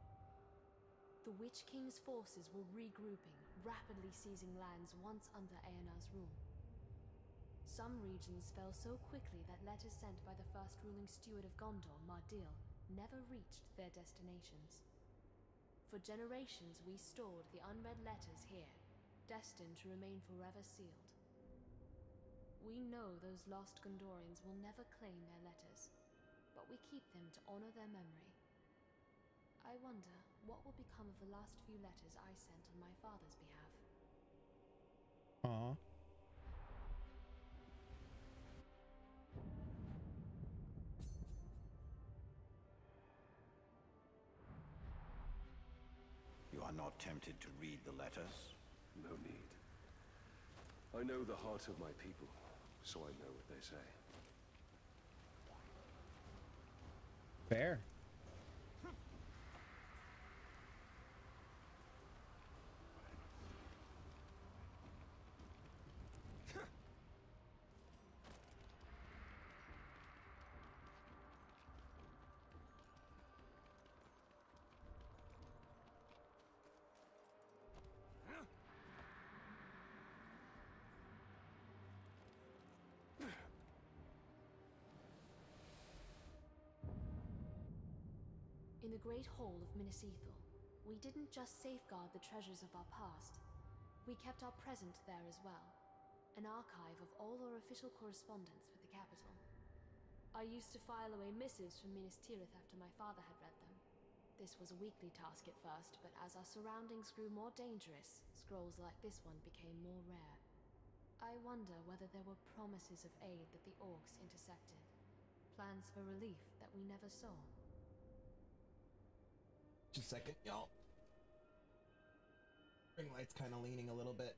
The Witch King's forces were regrouping, rapidly seizing lands once under Eärnur's rule. Some regions fell so quickly that letters sent by the first ruling steward of Gondor, Mardil, never reached their destinations. For generations we stored the unread letters here, destined to remain forever sealed. We know those lost Gondorians will never claim their letters, but we keep them to honor their memory. I wonder what will become of the last few letters I sent on my father's behalf. Aw. You are not tempted to read the letters? No need. I know the heart of my people, so I know what they say. Fair. In the Great Hall of Minas Ithil, we didn't just safeguard the treasures of our past, we kept our present there as well. An archive of all our official correspondence with the capital. I used to file away missives from Minas Tirith after my father had read them. This was a weekly task at first, but as our surroundings grew more dangerous, scrolls like this one became more rare. I wonder whether there were promises of aid that the orcs intercepted. Plans for relief that we never saw. Just a second, y'all. Ring light's kind of leaning a little bit.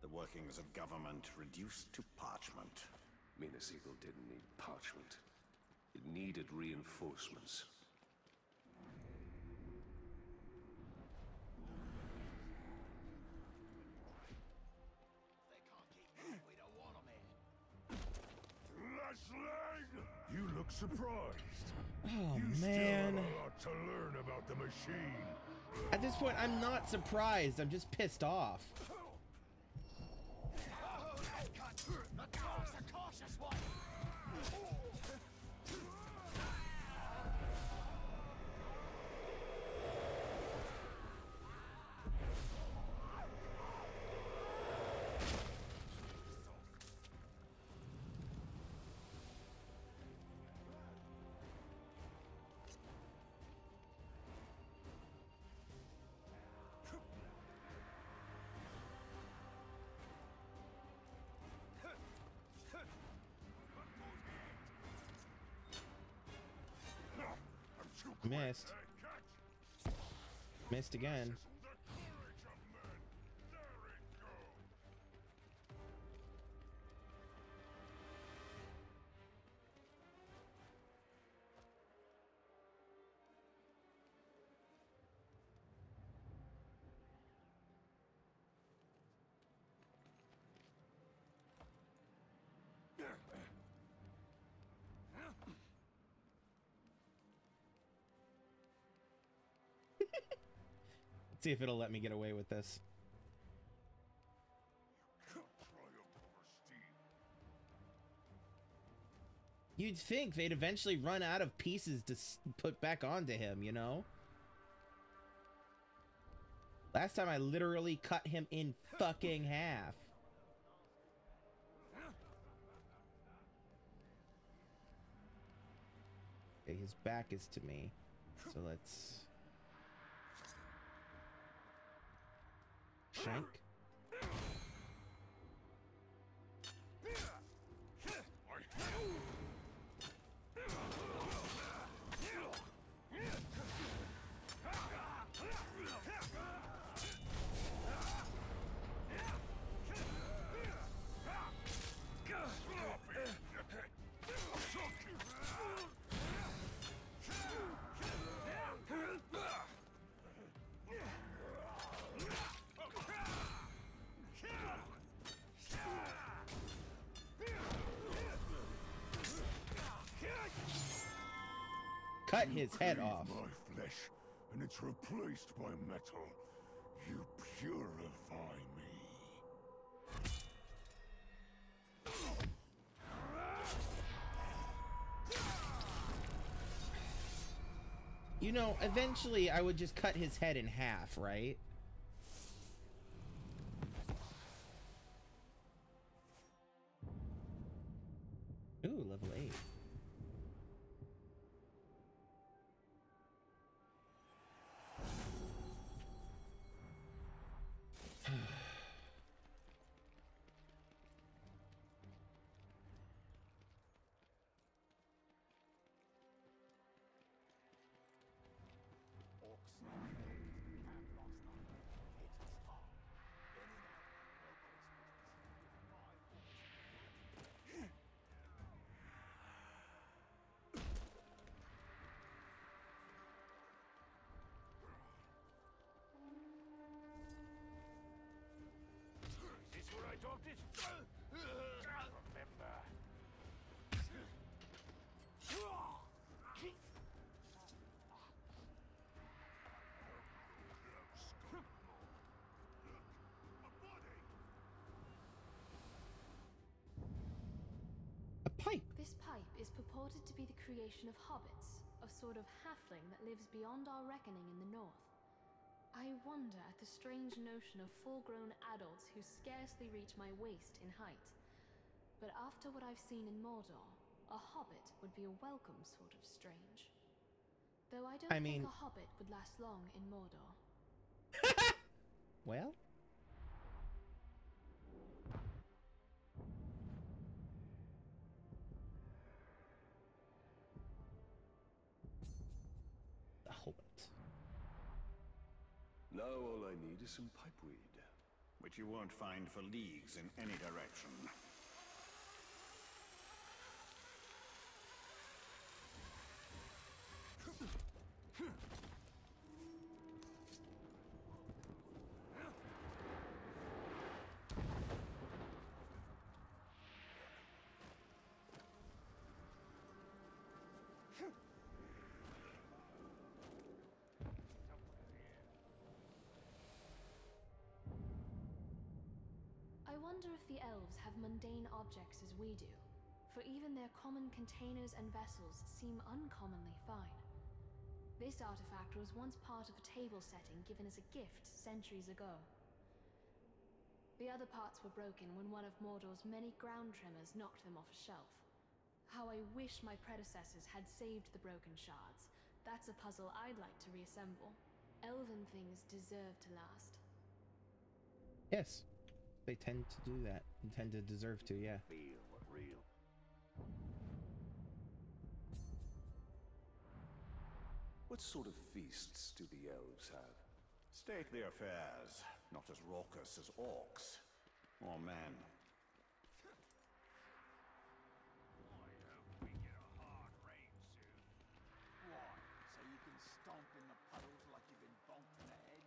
The workings of government reduced to parchment. Minas Ithil didn't need parchment. It needed reinforcements. Surprised. Oh you man. still have a lot to learn about the machine. At this point, I'm not surprised. I'm just pissed off. Missed. Missed again. See if it'll let me get away with this. You'd think they'd eventually run out of pieces to put back onto him, you know? Last time I literally cut him in fucking half. Okay, his back is to me. So let's... Shank? Cut his head off. My flesh, and it's replaced by metal. You purify me. You know, eventually I would just cut his head in half, right? Pipe is purported to be the creation of hobbits, a sort of halfling that lives beyond our reckoning in the north. I wonder at the strange notion of full grown adults who scarcely reach my waist in height. But after what I've seen in Mordor, a hobbit would be a welcome sort of strange. Though I don't I think mean- a hobbit would last long in Mordor. Well, Now all I need is some pipeweed. Which you won't find for leagues in any direction. I wonder if the elves have mundane objects as we do. for even their common containers and vessels seem uncommonly fine. This artifact was once part of a table setting given as a gift centuries ago. The other parts were broken when one of Mordor's many ground tremors knocked them off a shelf. How I wish my predecessors had saved the broken shards. That's a puzzle I'd like to reassemble. Elven things deserve to last. Yes, they tend to do that. And tend to deserve to, yeah. Feel real. What sort of feasts do the elves have? Stately affairs, not as raucous as orcs or men. Why? So you can stomp in the puddles like you've been bonked in the head?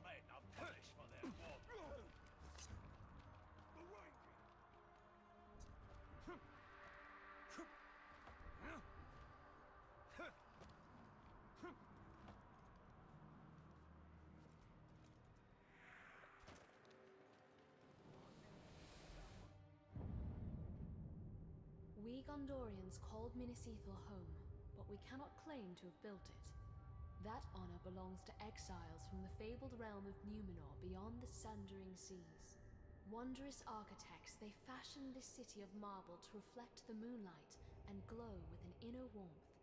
Men are punished for their war. We Gondorians called Minas Ithil home, but we cannot claim to have built it. That honor belongs to exiles from the fabled realm of Numenor beyond the sundering seas. Wondrous architects, they fashioned this city of marble to reflect the moonlight and glow with an inner warmth.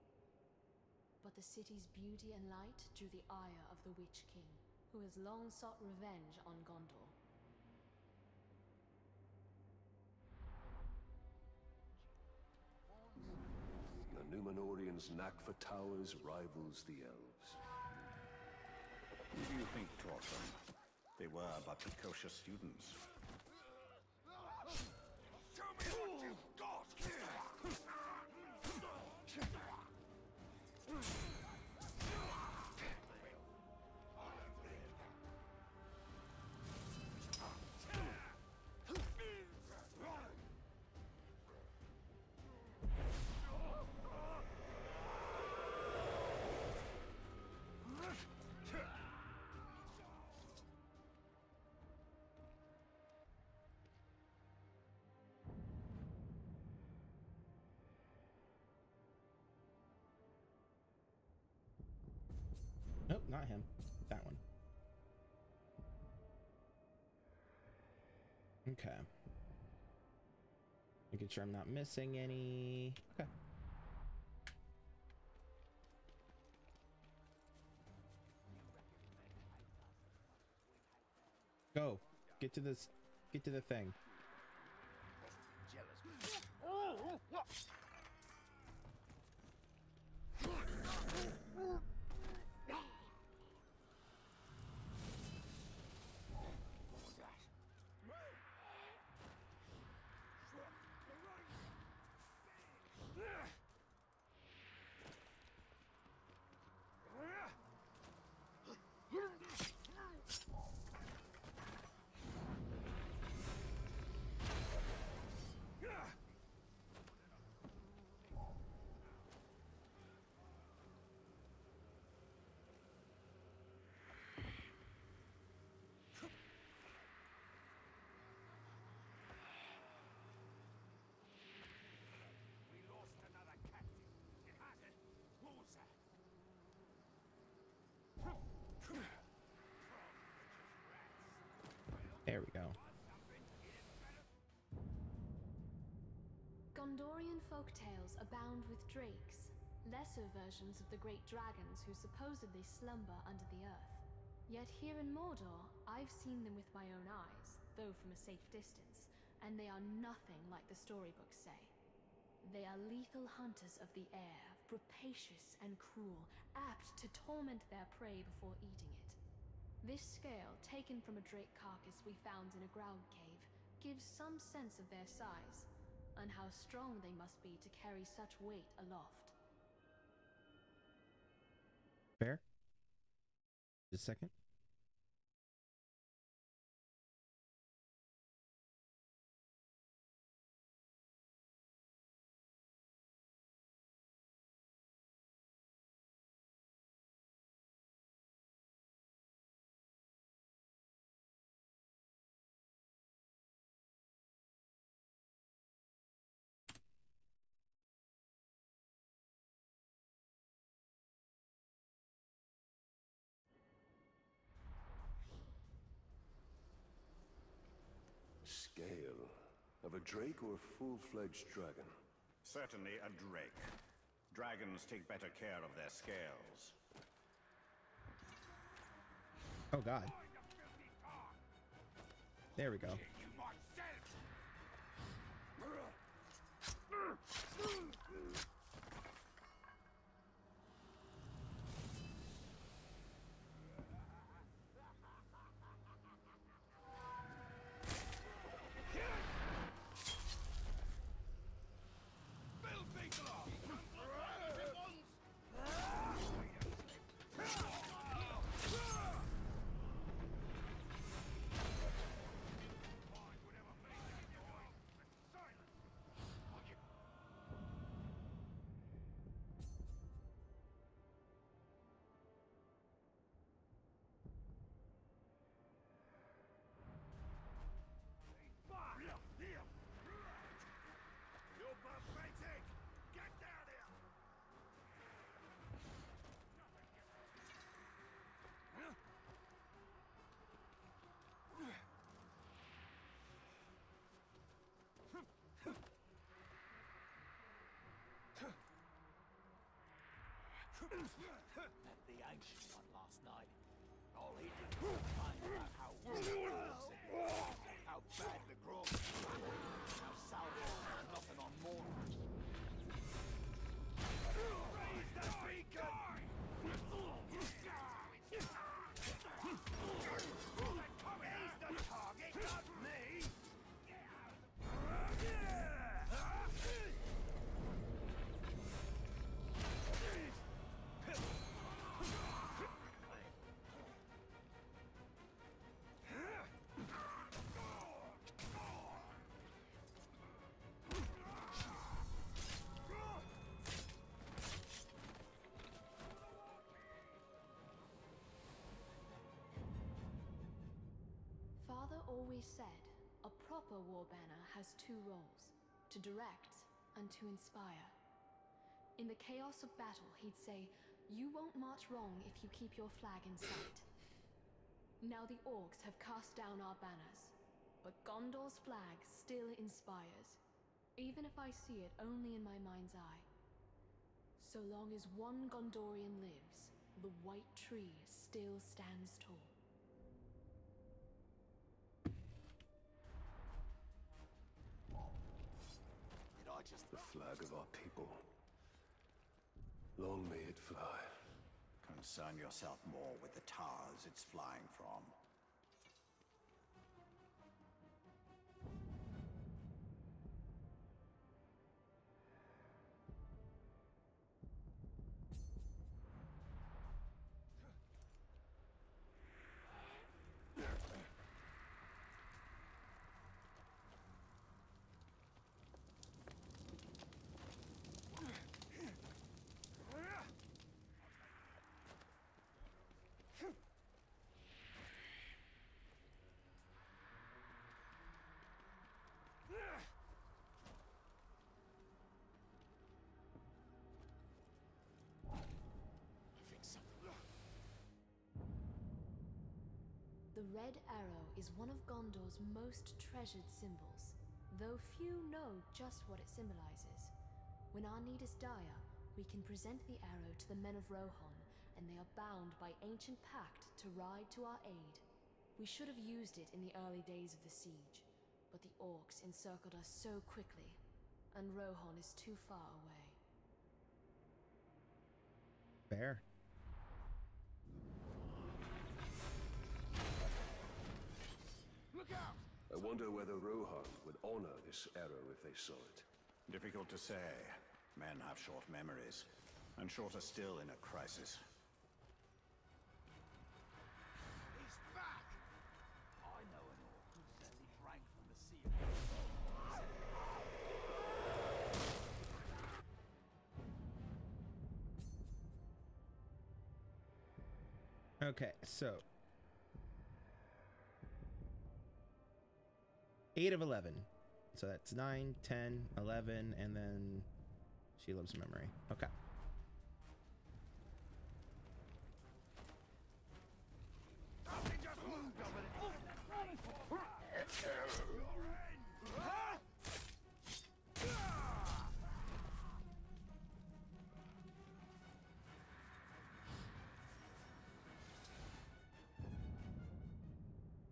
But the city's beauty and light drew the ire of the Witch King, who has long sought revenge on Gondor. Numenorians' knack for towers rivals the elves. Who do you think taught them? They were but precocious students. Show me what you've got! Not him. That one. Okay. Making sure I'm not missing any. Okay. Go. Get to this. Get to the thing. We lost another captive. It has it. What was that? There we go. Gondorian folktales abound with drakes, lesser versions of the great dragons who supposedly slumber under the earth. Yet here in Mordor, I've seen them with my own eyes, though from a safe distance, and they are nothing like the storybooks say. They are lethal hunters of the air, rapacious and cruel, apt to torment their prey before eating it. This scale, taken from a drake carcass we found in a ground cave, gives some sense of their size, and how strong they must be to carry such weight aloft. Fair. Just a second. A drake or a full-fledged dragon? Certainly a drake. Dragons take better care of their scales. Oh god. There we go. Met the ancient one last night. All he did was find out how how bad always said a proper war banner has two roles to direct and to inspire. In the chaos of battle, he'd say, You won't march wrong if you keep your flag in sight. Now the orcs have cast down our banners, but Gondor's flag still inspires, even if I see it only in my mind's eye. So long as one Gondorian lives, the white tree still stands tall. The flag of our people. Long may it fly. Concern yourself more with the towers it's flying from. The Red Arrow is one of Gondor's most treasured symbols, though few know just what it symbolizes. When our need is dire, we can present the arrow to the men of Rohan, and they are bound by ancient pact to ride to our aid. We should have used it in the early days of the siege, but the orcs encircled us so quickly, and Rohan is too far away. Fair. I wonder whether Rohan would honor this arrow if they saw it. Difficult to say. Men have short memories, and shorter still in a crisis. He's back! I know an orc who said he drank from the sea of Okay, so. 8 of 11. So that's 9, 10, 11, and then Shelob's memory. Okay.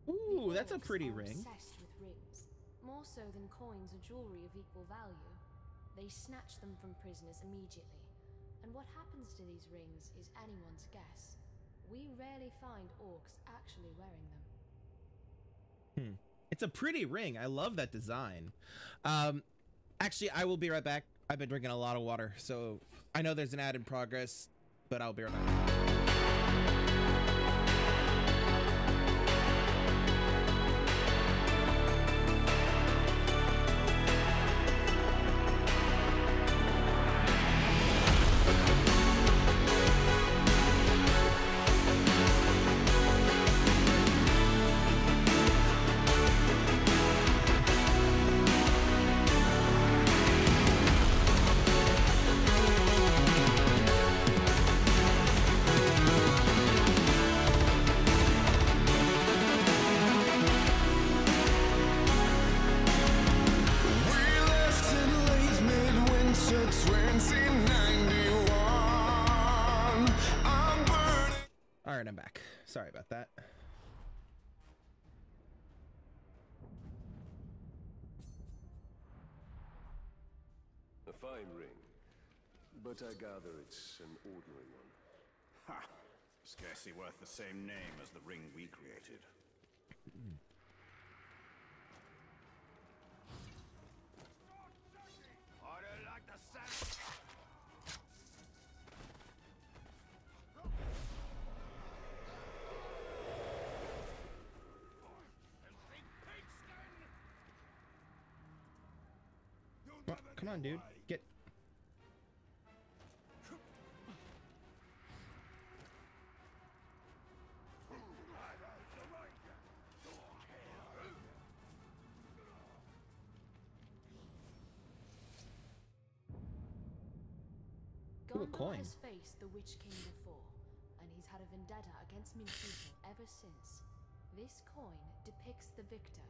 Ooh, that's a pretty ring so than coins or jewelry of equal value. They snatch them from prisoners immediately, and what happens to these rings is anyone's guess. We rarely find orcs actually wearing them. Hmm. It's a pretty ring. I love that design. Um, actually, I will be right back. I've been drinking a lot of water, so I know there's an ad in progress, but I'll be right back. Sorry about that. A fine ring, but I gather it's an ordinary one. Ha! Scarcely worth the same name as the ring we created. Hmm. On, dude. Get. Ooh, a Gondor coin. has faced the Witch King before, and he's had a vendetta against Min people ever since. This coin depicts the victor,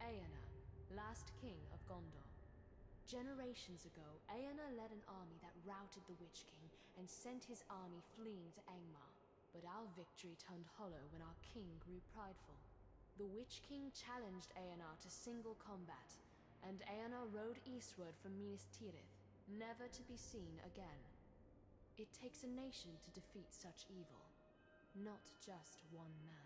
Eärnur, last king of Gondor. Generations ago, Eärnur led an army that routed the Witch King and sent his army fleeing to Angmar. But our victory turned hollow when our king grew prideful. The Witch King challenged Eärnur to single combat, and Eärnur rode eastward from Minas Tirith, never to be seen again. It takes a nation to defeat such evil, not just one man.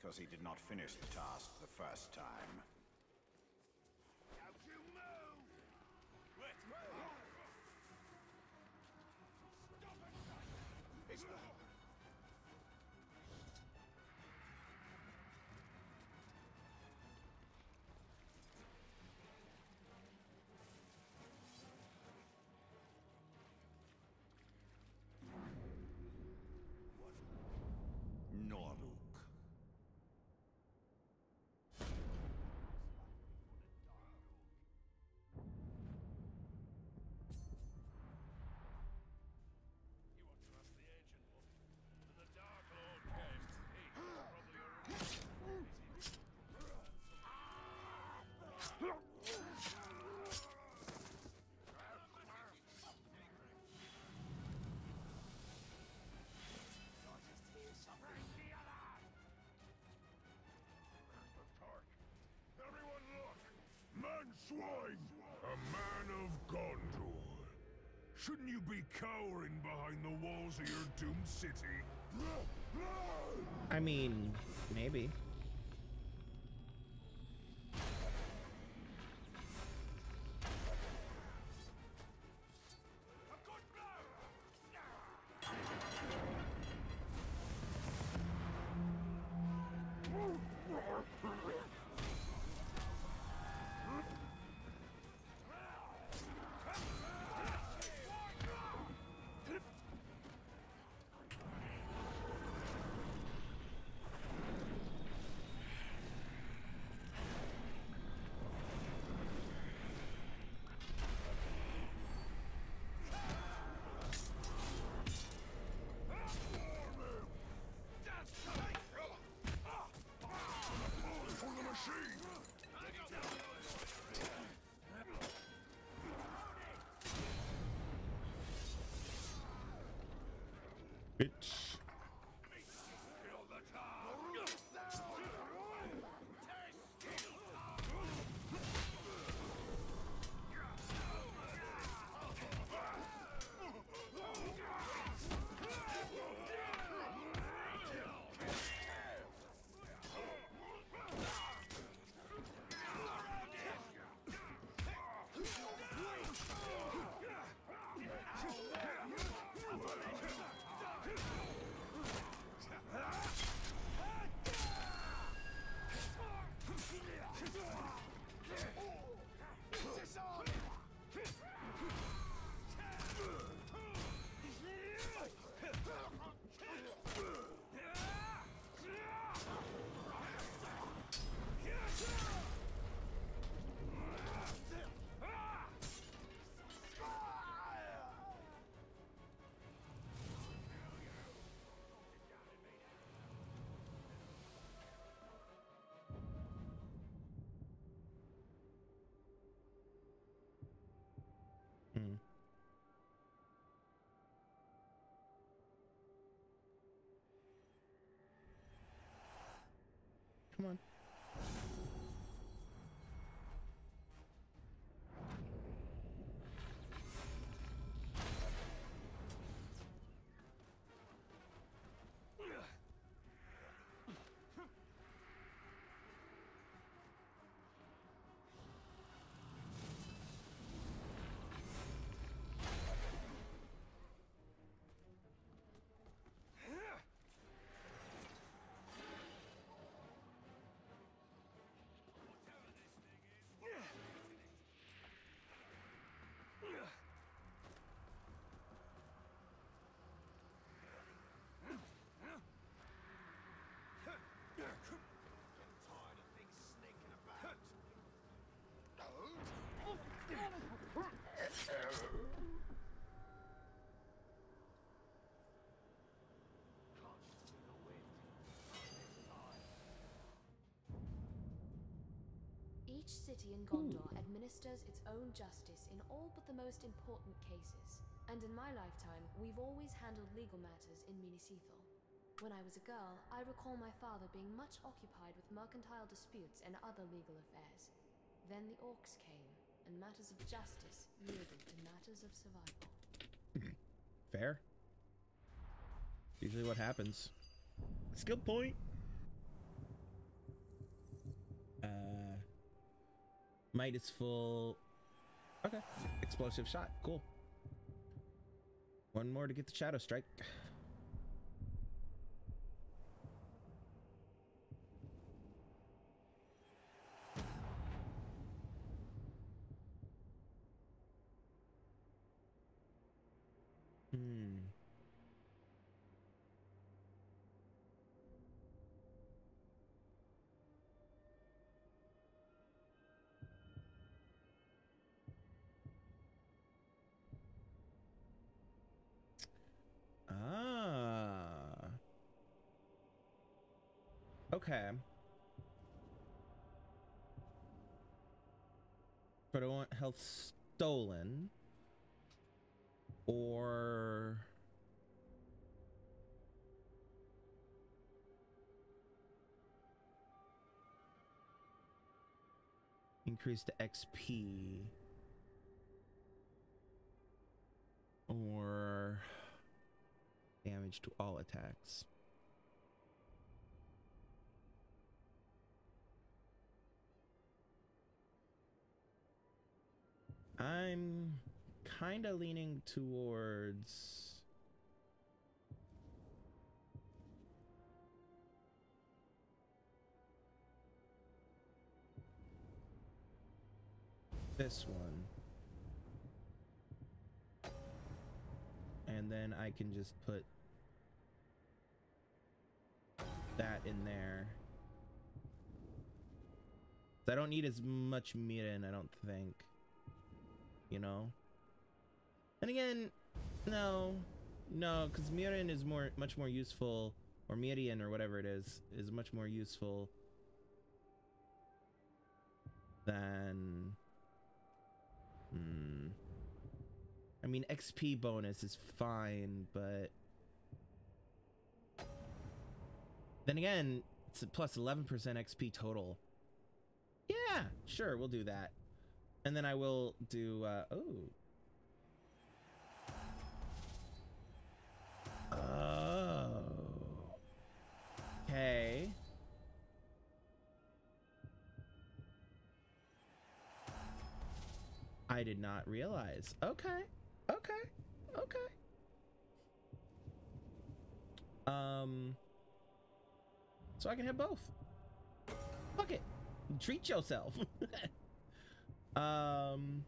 Because he did not finish the task the first time. Shouldn't you be cowering behind the walls of your doomed city? I mean, maybe. Bitch. Hmm. Each city in Gondor administers its own justice in all but the most important cases. And in my lifetime, we've always handled legal matters in Minas Ithil. When I was a girl, I recall my father being much occupied with mercantile disputes and other legal affairs. Then the orcs came, and matters of justice yielded to matters of survival. Fair. Usually what happens. Skill point. Uh, might is full. Okay. Explosive shot. Cool. One more to get the shadow strike. Okay. But I want health stolen. Or... Increase the XP. Or... Damage to all attacks. I'm kind of leaning towards this one. And then I can just put that in there. I don't need as much Mirin, I don't think. You know? And again, no, no, because Mirin is more, much more useful, or Mirian, or whatever it is, is much more useful than. Hmm. I mean, XP bonus is fine, but Then again, it's plus 11% XP total. Yeah, sure, we'll do that. And then I will do, uh, oh. Oh. Okay. I did not realize. Okay. Okay. Okay. Um so I can have both. Fuck it. Treat yourself. um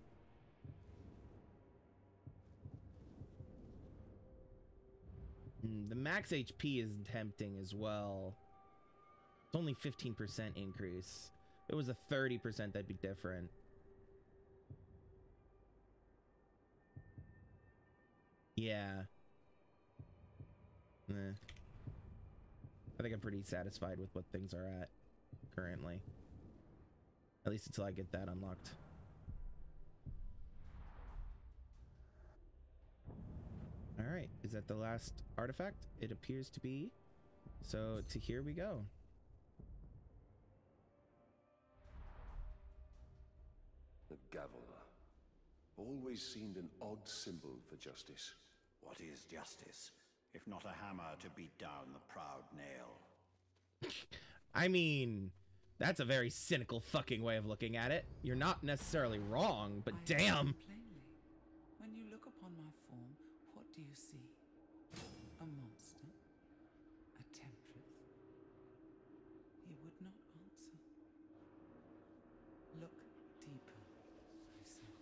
mm, The max HP is tempting as well. It's only 15% increase. If it was a 30%, that'd be different. Yeah. Eh. I think I'm pretty satisfied with what things are at currently. At least until I get that unlocked. Alright, is that the last artifact? It appears to be. So, to here we go. The gavel. Always seemed an odd symbol for justice. What is justice, if not a hammer to beat down the proud nail? I mean, that's a very cynical fucking way of looking at it. You're not necessarily wrong, but damn. Plainly, when you look upon my form, what do you see? A monster? A temptress? He would not answer. Look deeper, I said.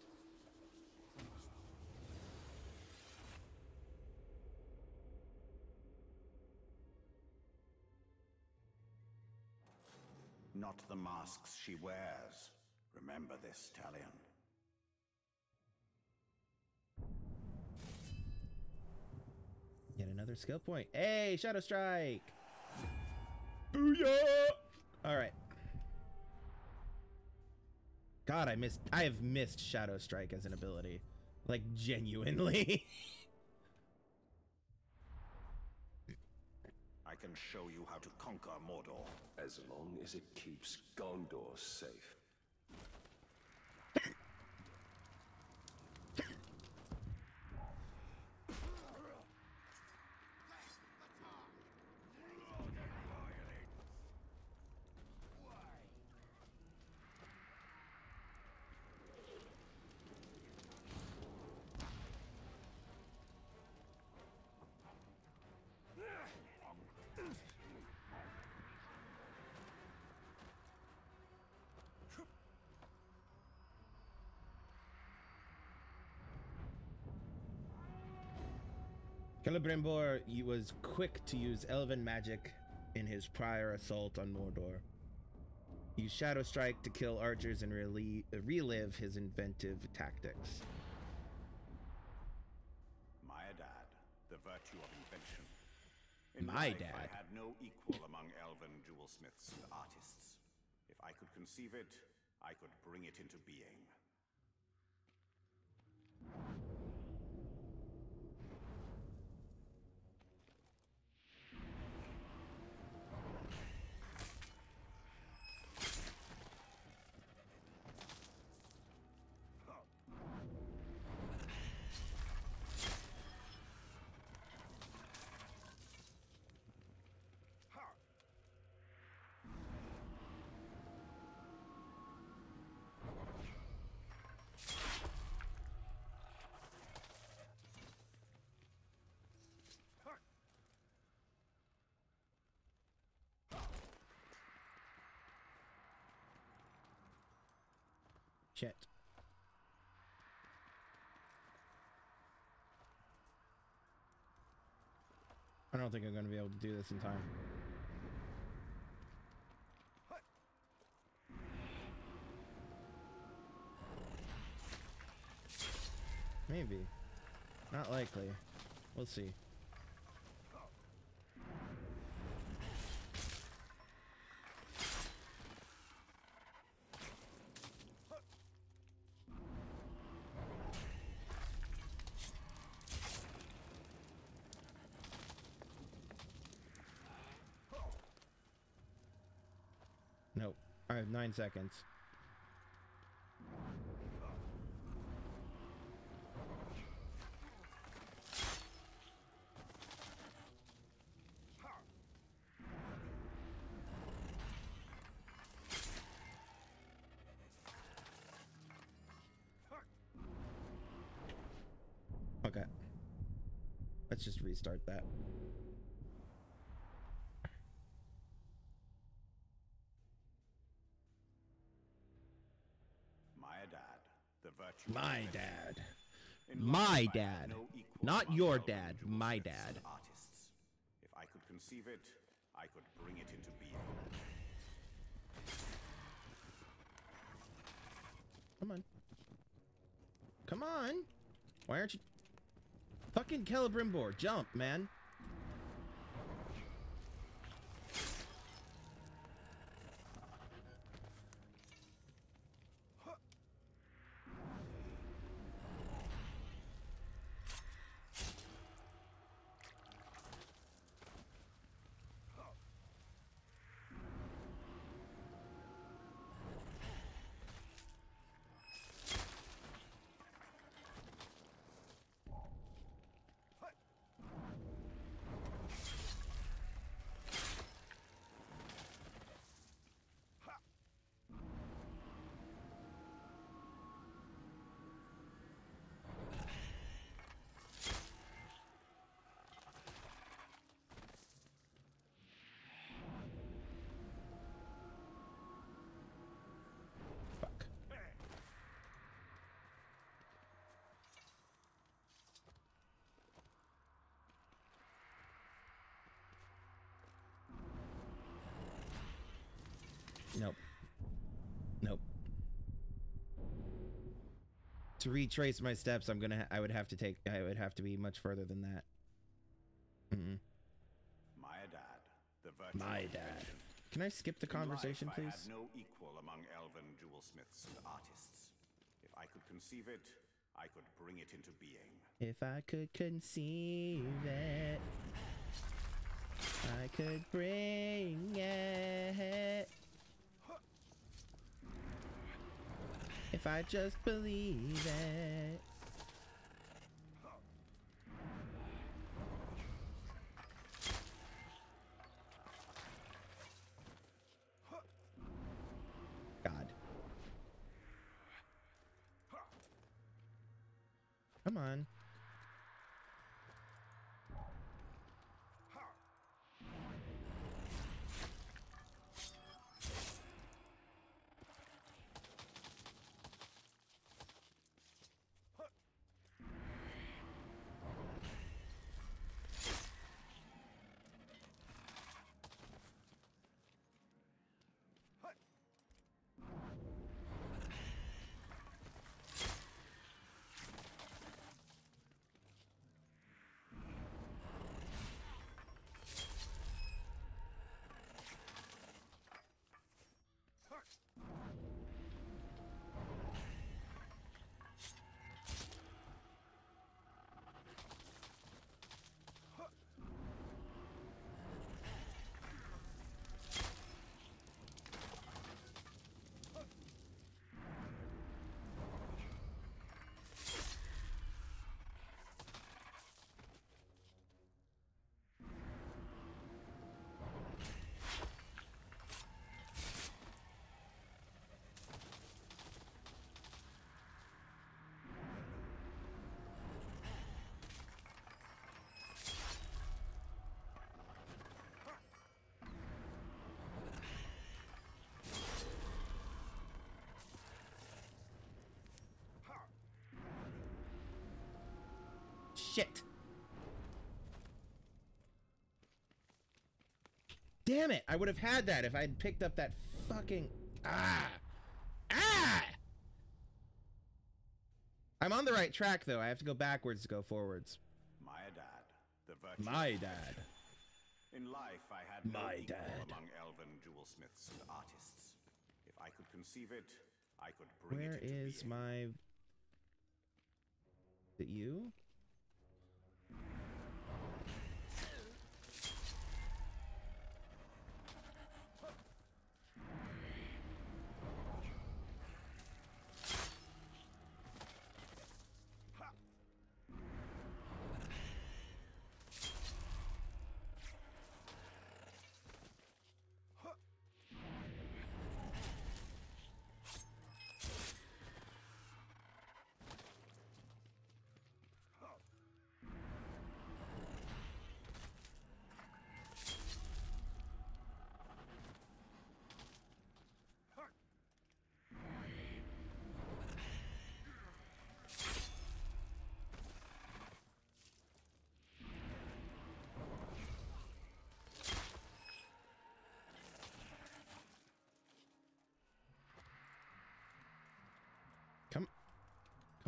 Not the masks she wears. Remember this, Talion. Another skill point. Hey, Shadow Strike! Booyah! Alright. God, I missed I have missed Shadow Strike as an ability. Like genuinely. I can show you how to conquer Mordor. As long as it keeps Gondor safe. Celebrimbor he was quick to use elven magic in his prior assault on Mordor. He used Shadow Strike to kill archers and relie- relive his inventive tactics. Maedad, the virtue of invention. In My dad. I had no equal among elven jewelsmiths and artists. If I could conceive it, I could bring it into being. Shit. I don't think I'm going to be able to do this in time. Maybe. Not likely. We'll see. I have seconds. Okay. Let's just restart that. My dad. Not your dad, my dad. Artists. If I could conceive it, I could bring it into being. Come on. Come on. Why aren't you... Fucking Celebrimbor, jump, man. Fuck. Nope. Nope. To retrace my steps, I'm gonna. I would have to take. I would have to be much further than that. Mm-mm. My dad, the virtue. My dad. Can I skip the life, conversation, I please? had no equal among elven jewelsmiths and artists. If I could conceive it, I could bring it into being. If I could conceive it, I could bring it. If I just believe it. God. Come on. Shit. Damn it. I would have had that if I had picked up that fucking... Ah! Ah! I'm on the right track, though. I have to go backwards to go forwards. My dad, the. My dad. In life, I had My equal dad. among elven jewelsmiths and artists. If I could conceive it, I could bring Where it into is my... Is it you?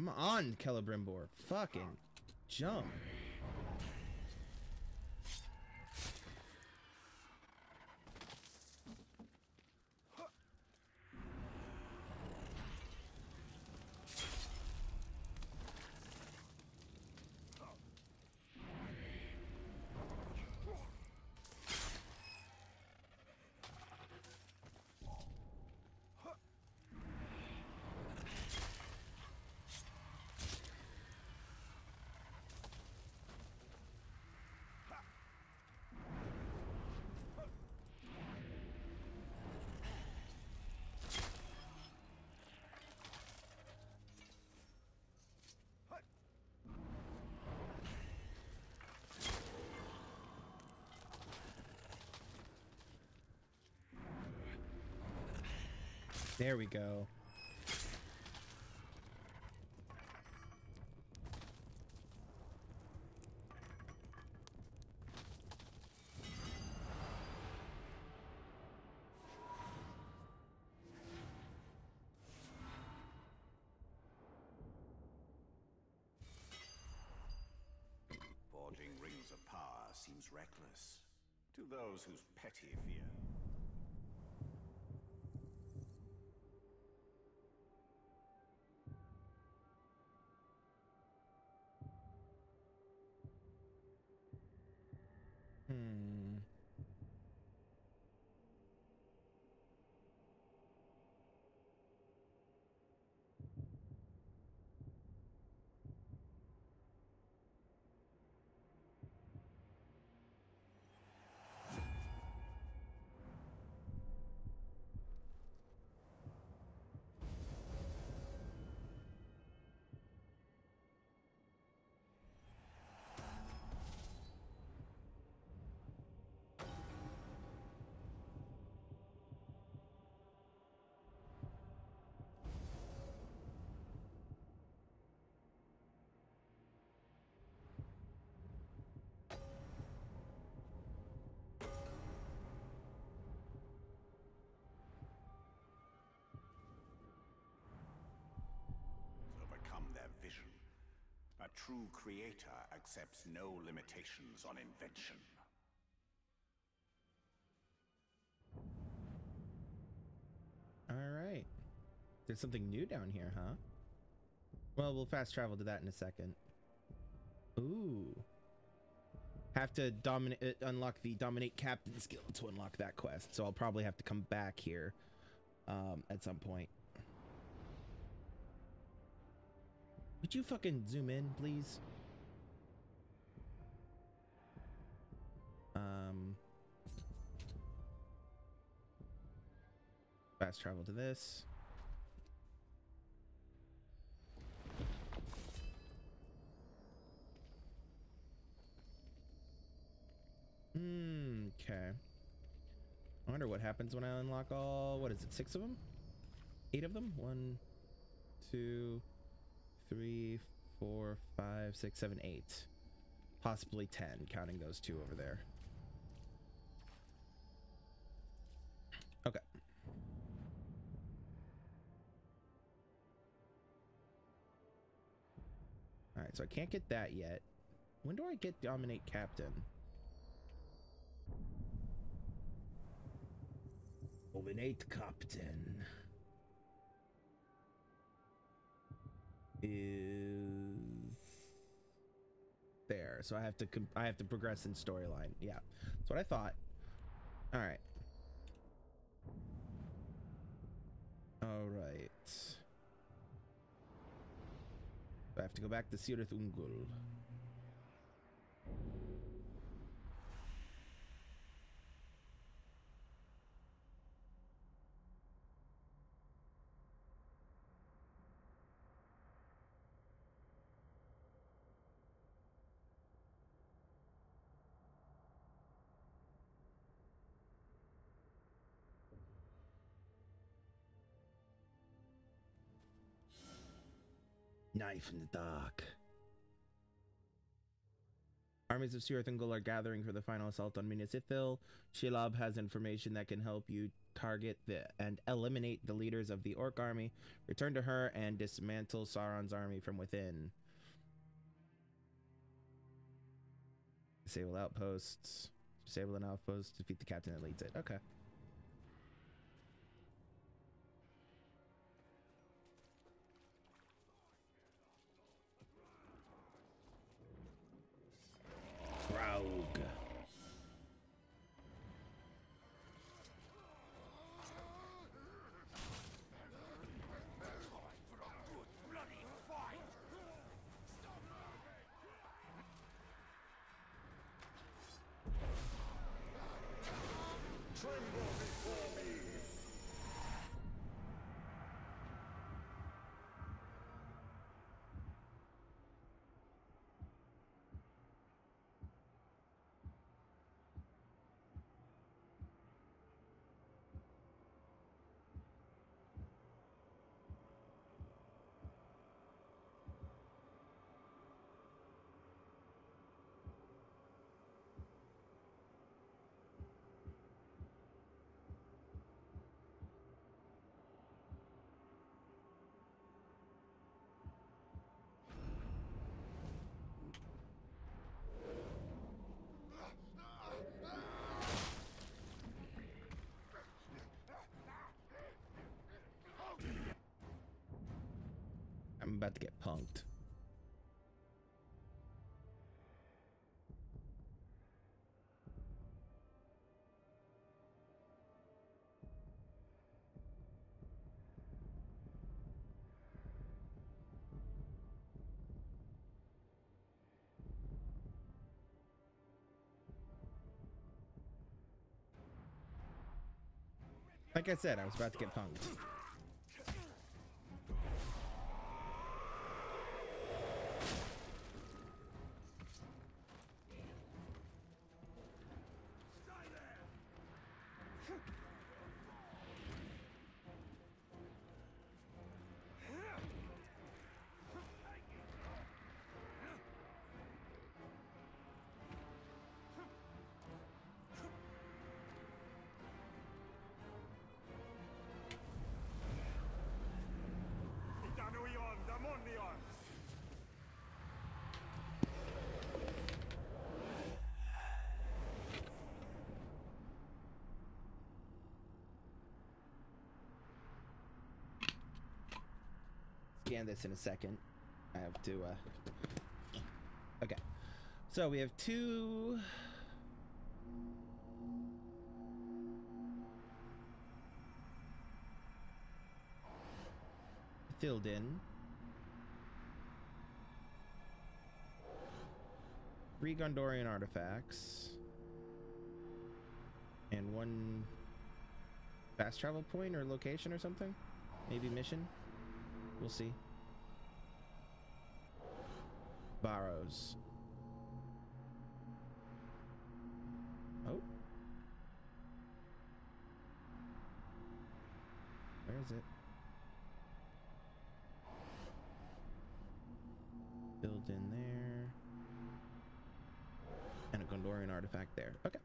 Come on, Celebrimbor. Fucking jump. There we go. Forging rings of power seems reckless to those whose petty fear. True creator accepts no limitations on invention. All right. There's something new down here, huh? Well, we'll fast travel to that in a second. Ooh. Have to dominate, uh, unlock the dominate captain skill to unlock that quest. So I'll probably have to come back here um, at some point. Would you fucking zoom in, please? Um, fast travel to this. Hmm, okay. I wonder what happens when I unlock all, what is it, six of them? Eight of them? One, two, three, four, five, six, seven, eight. Possibly ten, counting those two over there. Okay. Alright, so I can't get that yet. When do I get Dominate Captain? Dominate Captain. Is there. So I have to I have to progress in storyline. Yeah. That's what I thought. All right. All right. I have to go back to Cirith Ungol. Knife in the dark. Armies of Cirith Ungol are gathering for the final assault on Minas Ithil. Shelob has information that can help you target the and eliminate the leaders of the Orc army. Return to her and dismantle Sauron's army from within. Disable outposts. Disable an outpost. Defeat the captain that leads it. Okay. About to get punked. Like I said, I was about to get punked. Scan this in a second. I have to, uh... Okay. So we have two... Filled in. Three Gondorian artifacts. And one fast travel point or location or something? Maybe mission? We'll see. Barrows. Oh. Where is it? Built in there. And a Gondorian artifact there. Okay.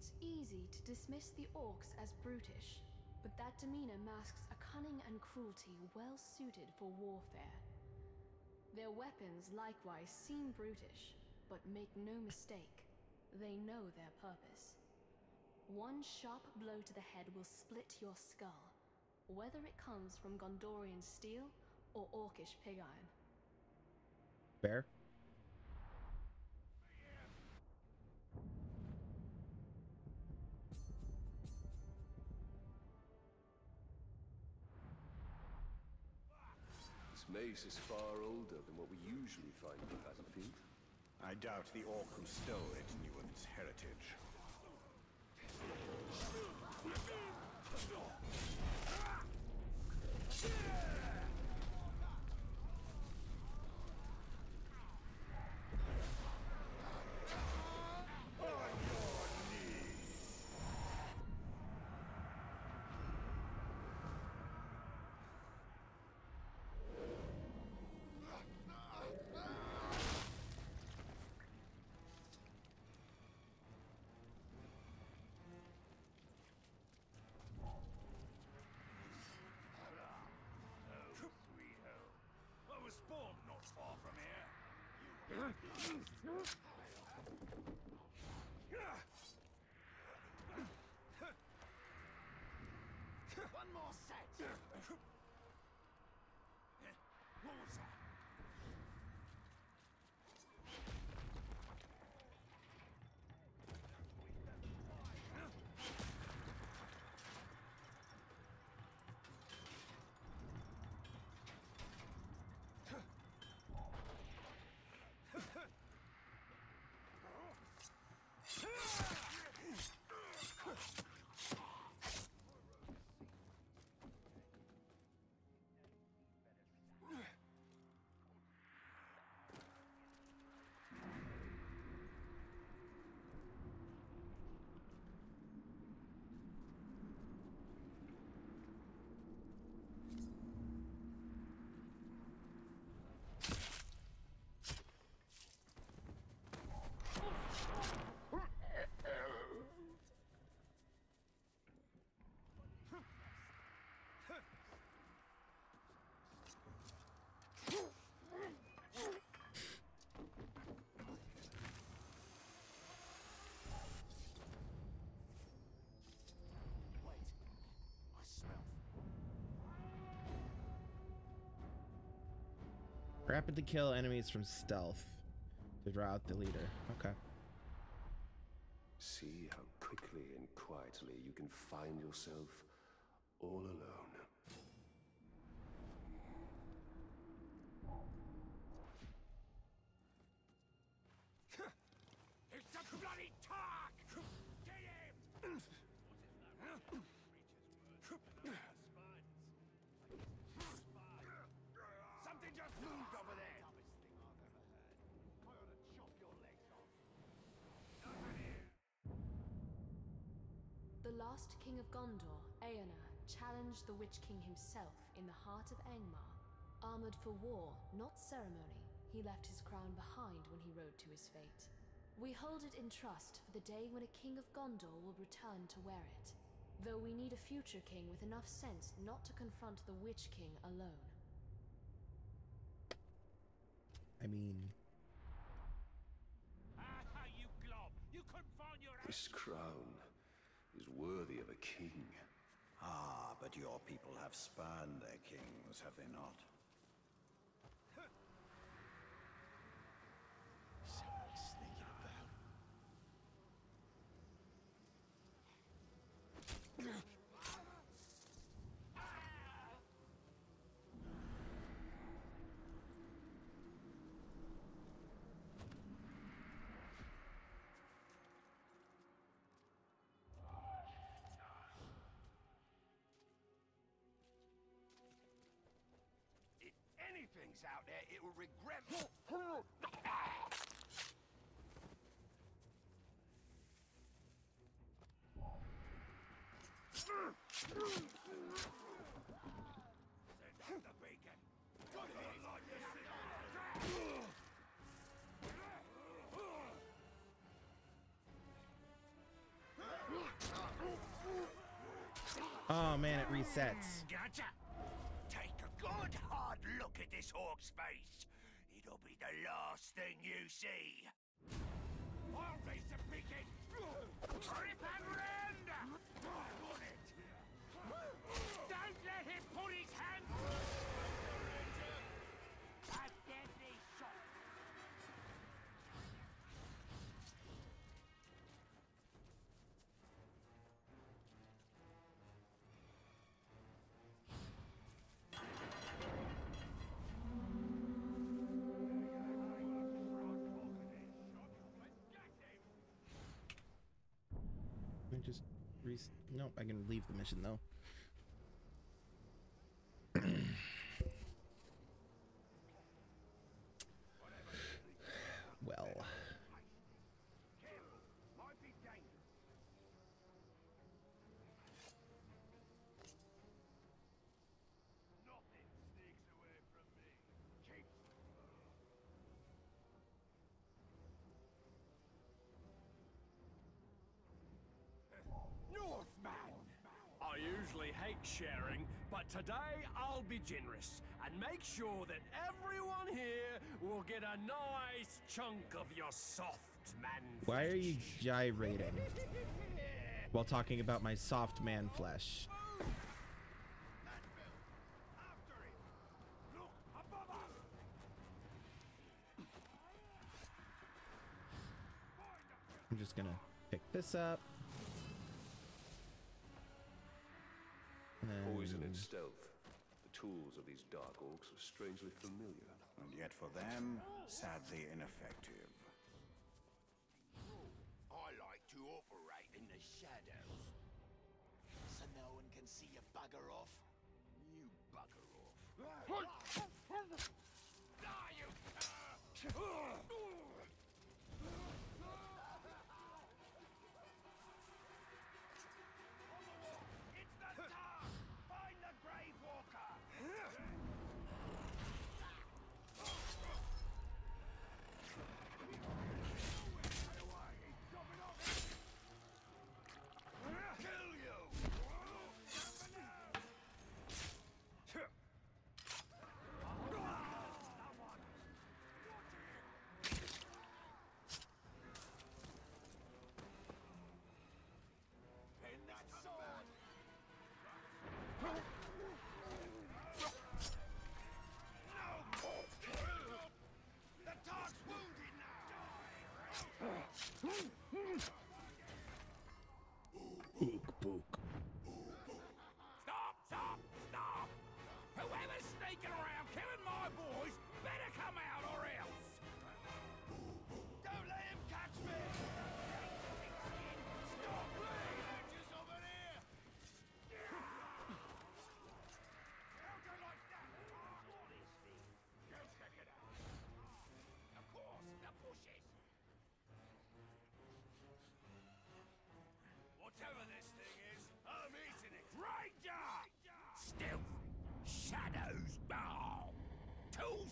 It's easy to dismiss the orcs as brutish, but that demeanor masks a cunning and cruelty well suited for warfare. Their weapons likewise seem brutish, but make no mistake, they know their purpose. One sharp blow to the head will split your skull, whether it comes from Gondorian steel or orcish pig iron. Fair. Mace is far older than what we usually find in the battlefield. I doubt the orc who stole it knew of its heritage. Ah! Rapidly kill enemies from stealth to draw out the leader. Okay. See how quickly and quietly you can find yourself all alone. It's a bloody tark! Get him! Something just moved over there! I ought to chop your legs off. The last king of Gondor, Eärnur, challenged the Witch King himself in the heart of Angmar. Armored for war, not ceremony, he left his crown behind when he rode to his fate. We hold it in trust for the day when a king of Gondor will return to wear it. Though we need a future king with enough sense not to confront the Witch King alone. I mean, Aha, you glob! You couldn't find your This crown is worthy of a king. Ah, but your people have spurned their kings, have they not? things out there. It will regret. Send out the beacon. Like this. Oh man, it resets. Gotcha. Good hard look at this hawk's face. It'll be the last thing you see. I'll be the picking. Rip and rend! No, I can leave the mission though. well, Might be dangerous. Nothing sneaks away from me. Keep Northman! I hate sharing, but today I'll be generous and make sure that everyone here will get a nice chunk of your soft man. flesh. why are you gyrating while talking about my soft man flesh? I'm just gonna pick this up. And Poison and stealth. The tools of these dark orcs are strangely familiar. And yet for them, sadly ineffective. I like to operate in the shadows. So no one can see you bugger off. You bugger off. Ah, you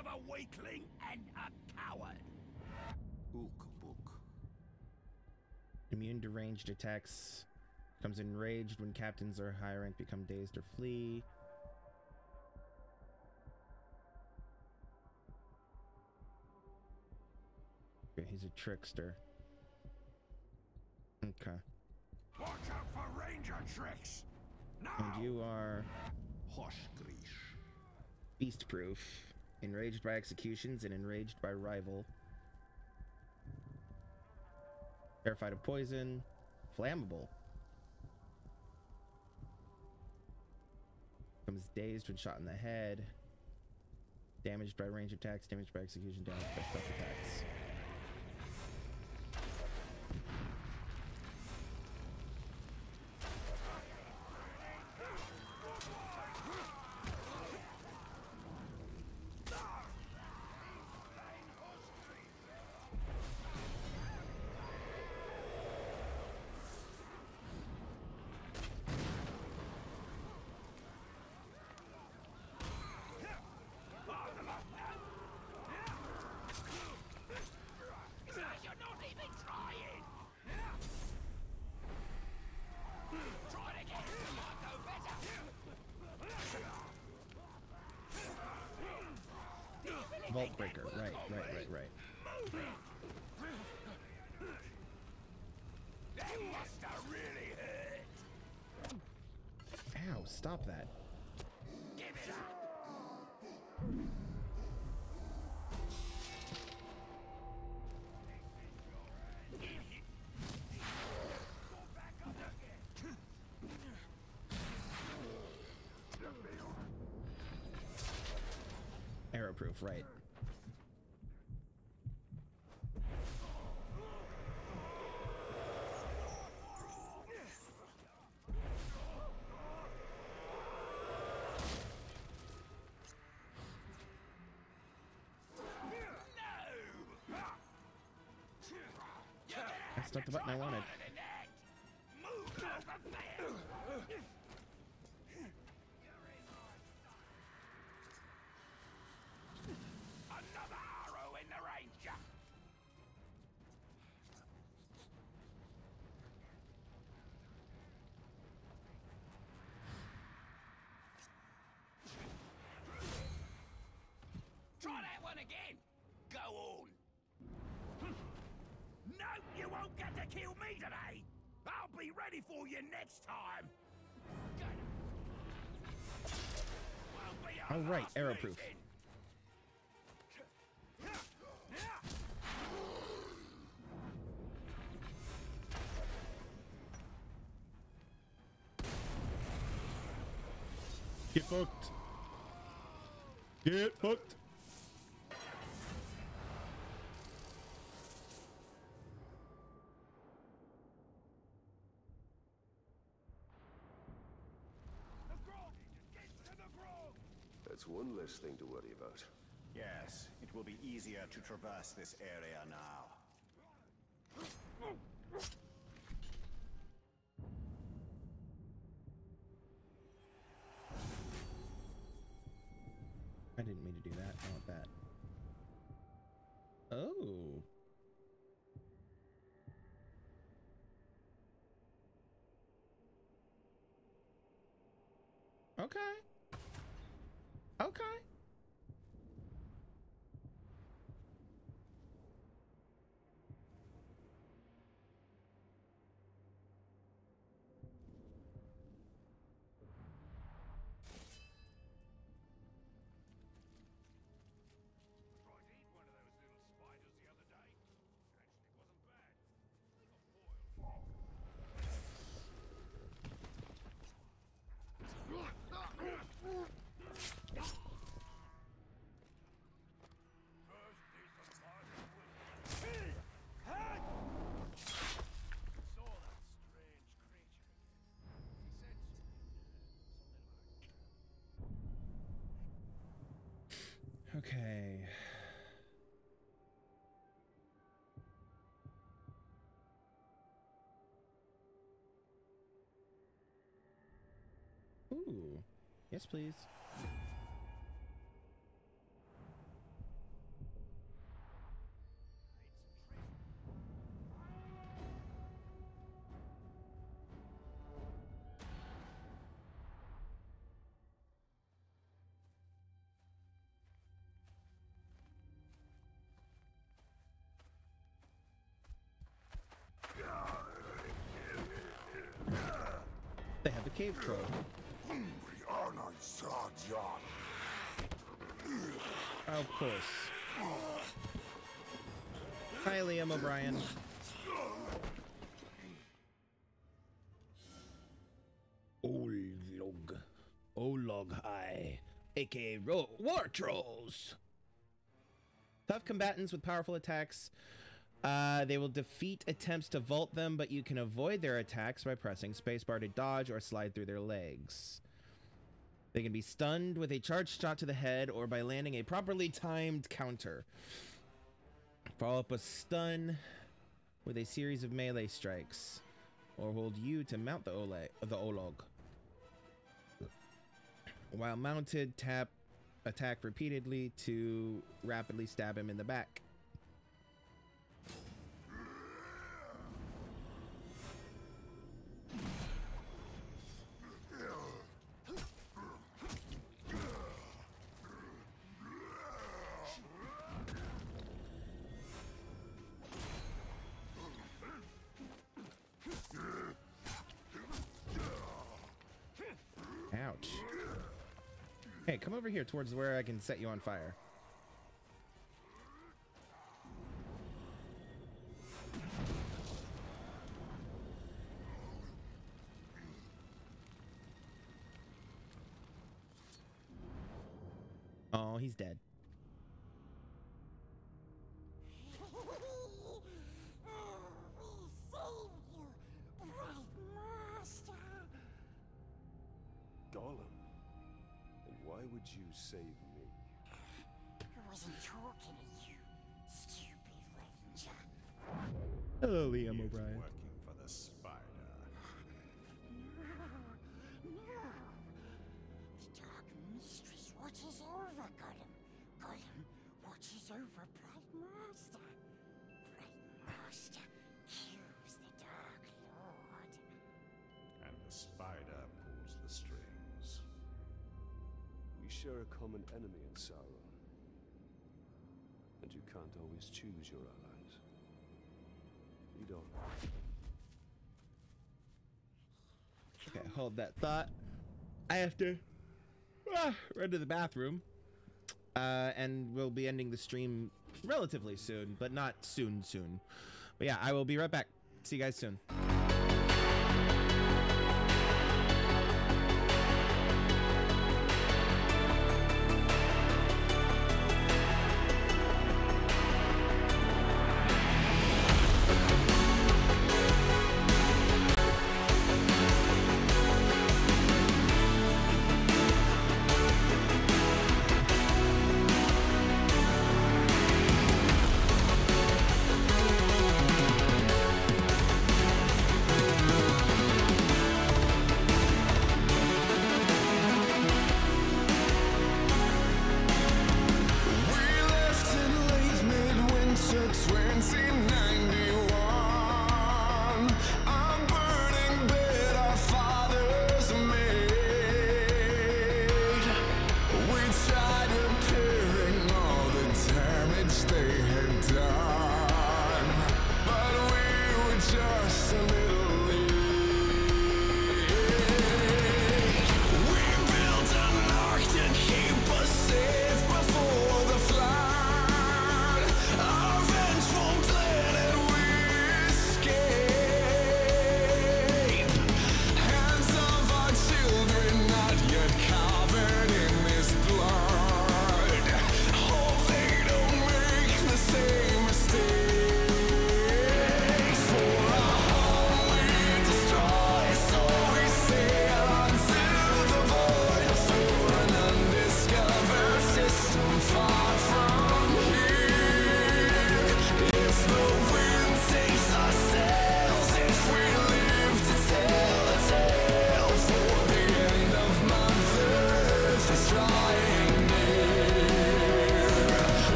of a weakling and a coward! Ook book. Immune to ranged attacks. Becomes enraged when captains or high rank become dazed or flee. Okay, he's a trickster. Okay. Watch out for ranger tricks! And you are Hoshgrish. beast proof. Enraged by executions and enraged by rival. Terrified of poison. Flammable. Becomes dazed when shot in the head. Damaged by range attacks, damaged by execution, damaged by stealth attacks. Ow, stop that. Give it up. Arrow proof, right. Again. Go on. Hmm. No, you won't get to kill me today. I'll be ready for you next time. Won't be our All right, last arrow proof. Get fucked. Get fucked. That's one thing to worry about. Yes, it will be easier to traverse this area now. I didn't mean to do that. I want that. Oh. Okay. Okay. Okay. Ooh. Yes, please. Cave troll. Of course. Hi, Liam O'Brien. Olog. Olog High. aka Ro- War Trolls. Tough combatants with powerful attacks. Uh, they will defeat attempts to vault them, but you can avoid their attacks by pressing spacebar to dodge or slide through their legs. They can be stunned with a charged shot to the head or by landing a properly timed counter. Follow up a stun with a series of melee strikes, or hold you to mount the, Ole- the Olog. While mounted, tap attack repeatedly to rapidly stab him in the back. Here towards where I can set you on fire. Oh, he's dead. A common enemy in Sauron. And you can't always choose your allies. Lead on. Okay, hold that thought. I have to ah, run to the bathroom. Uh, and we'll be ending the stream relatively soon, but not soon, soon. But yeah, I will be right back. See you guys soon.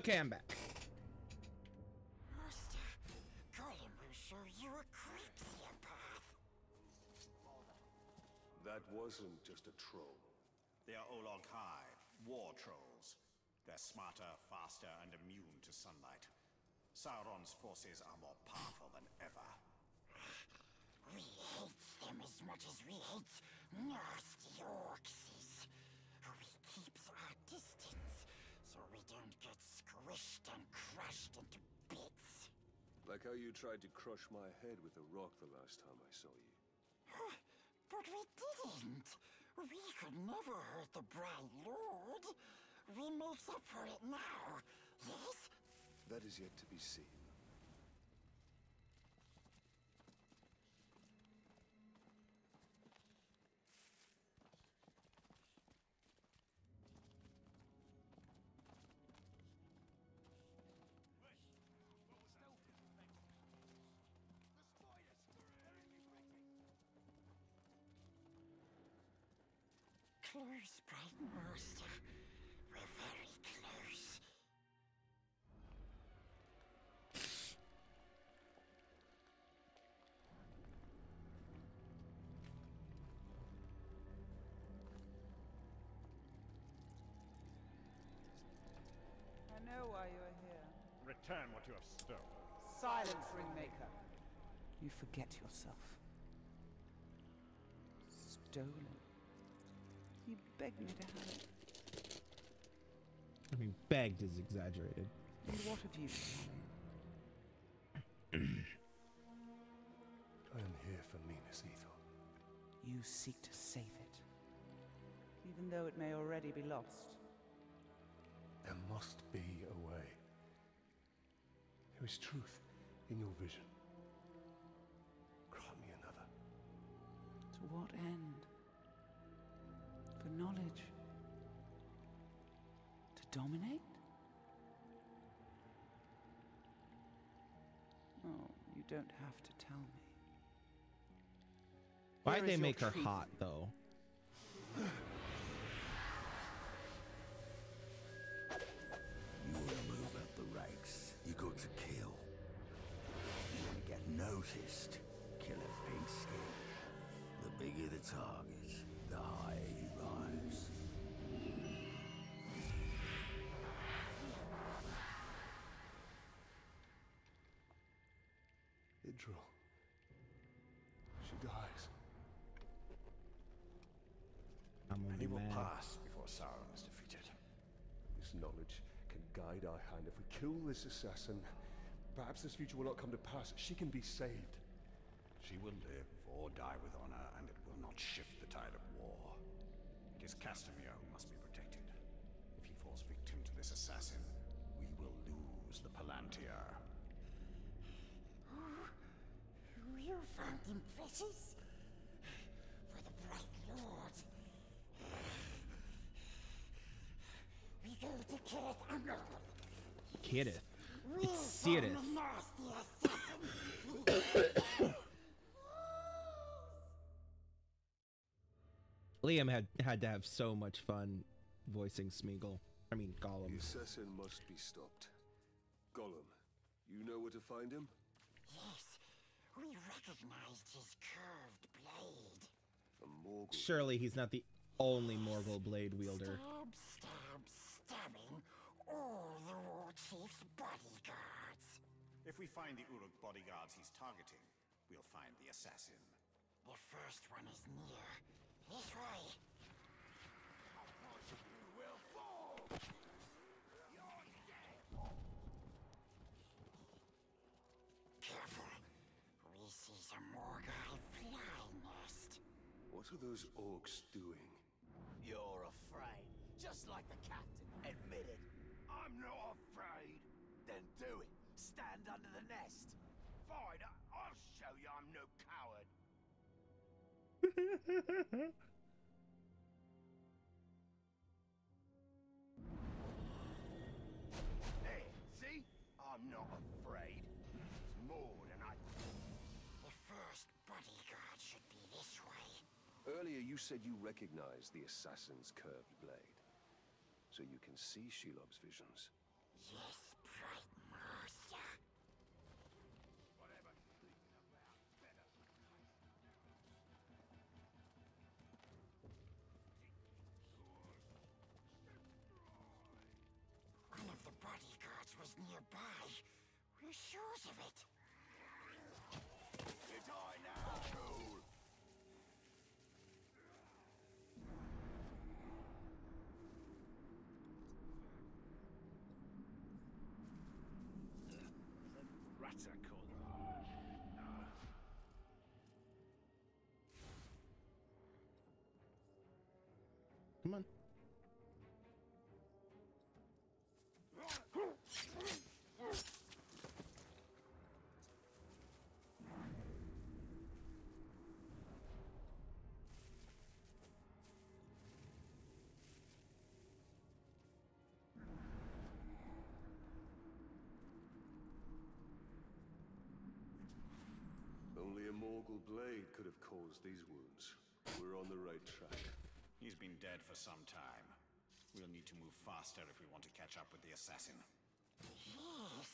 Okay, I'm back. Master, Gollum will show you a creepier path. That wasn't just a troll. They are Olog-hai, war trolls. They're smarter, faster, and immune to sunlight. Sauron's forces are more powerful than ever. We hate them as much as we hate nasty orcs. We keeps our distance so we don't get squished and crushed into bits. Like how you tried to crush my head with a rock the last time I saw you. But we didn't. We could never hurt the Bright Lord. We make up for it now, yes? That is yet to be seen. Close, Bright Master. We're very close. I know why you are here. Return what you have stolen. Silence, Ringmaker. You forget yourself. Stolen. You begged me to have it. I mean, begged is exaggerated. And what have you done? I am here for Minas Ithil. You seek to save it. Even though it may already be lost. There must be a way. There is truth in your vision. Grant me another. To what end? For knowledge? To dominate? Oh, you don't have to tell me. Why'd they make her hot though? Idril. She dies. I'm Many will mad. pass before Sauron is defeated. This knowledge can guide our hand. If we kill this assassin, perhaps this future will not come to pass. She can be saved. She will live or die with honor, and it will not shift the tide of war. It is Castamir who must be protected. If he falls victim to this assassin, we will lose the Palantir. You found him precious? For the Bright Lord. We go to Cirith Ungol. Kidith. We It's found Seerith. the nasty. Liam had had to have so much fun voicing Smeagol. I mean Gollum. The assassin must be stopped. Gollum, you know where to find him? yes, we recognized his curved blade. A Morgul. Surely he's not the only Morgul blade wielder. Stab, stab, stabbing all the war chief's bodyguards. If we find the Uruk bodyguards he's targeting, we'll find the assassin. The first one is near. This way. Careful. We see some fly nest. What are those orcs doing? You're afraid, just like the captain. Admit it. I'm not afraid. Then do it. Stand under the nest. Fine, I- I'll show you I'm no coward. said you recognized the assassin's curved blade. So you can see Shelob's visions. Yes, bright master. One of the bodyguards was nearby. We're sure of it. Come on. Only a Morgul blade could have caused these wounds. We're on the right track. He's been dead for some time. We'll need to move faster if we want to catch up with the assassin. Yes.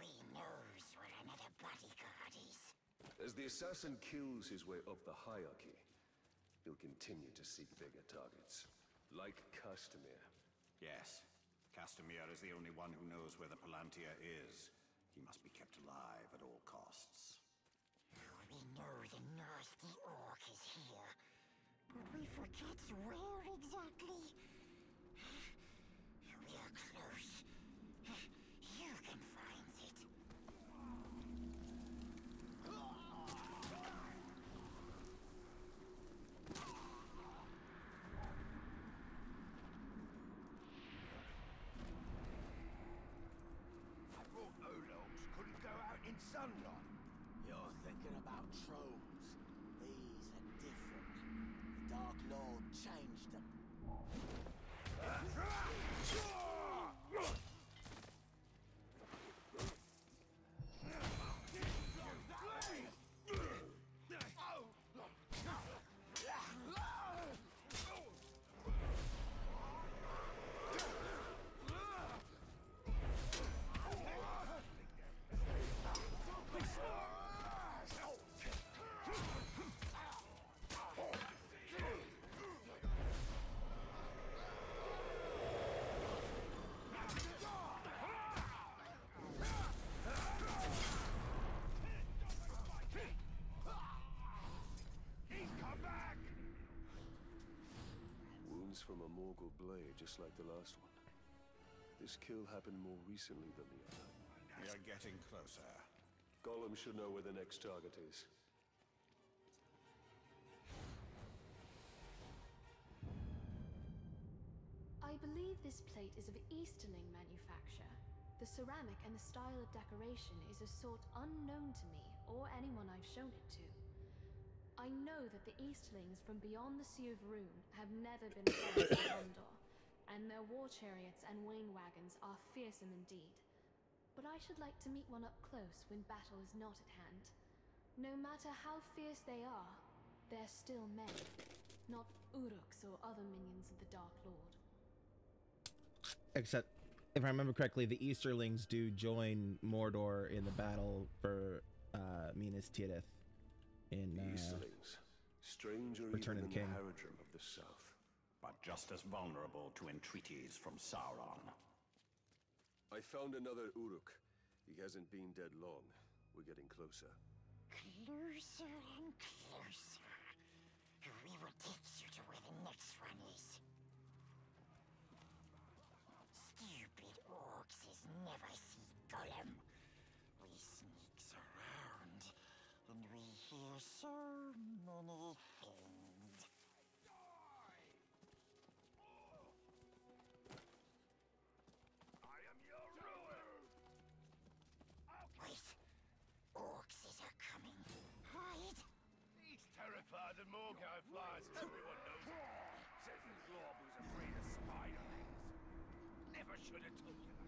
We knows where another bodyguard is. As the assassin kills his way up the hierarchy, he'll continue to seek bigger targets. Like Castamir. Yes. Castamir is the only one who knows where the Palantir is. He must be kept alive at all costs. We know the nasty orc is here, but we forget where exactly. We are close. You can find it. I thought Ologs couldn't go out in sunlight. You're thinking about trolls. These are different. The Dark Lord from a Morgul blade, just like the last one. This kill happened more recently than the other. We are getting closer. Gollum should know where the next target is. I believe this plate is of Easterling manufacture. The ceramic and the style of decoration is a sort unknown to me or anyone I've shown it to. I know that the Easterlings from beyond the Sea of Rhûn have never been friends of Gondor, and their war chariots and wain wagons are fearsome indeed. But I should like to meet one up close when battle is not at hand. No matter how fierce they are, they're still men, not Uruks or other minions of the Dark Lord. Except, if I remember correctly, the Easterlings do join Mordor in the battle for uh, Minas Tirith in The uh, Easterlings. Stranger Return even of the than King. the Haradrim of the South. But just as vulnerable to entreaties from Sauron. I found another Uruk. He hasn't been dead long. We're getting closer. Closer and closer. We will take you to where the next one is. Stupid orcs is never see Gollum. We sneaks around, and we hear so many things. I am your ruin! Wait, orcs are coming. Hide. He's terrified of Morgai flies, everyone knows it. Says the Glob was afraid of spiders. Never should have told you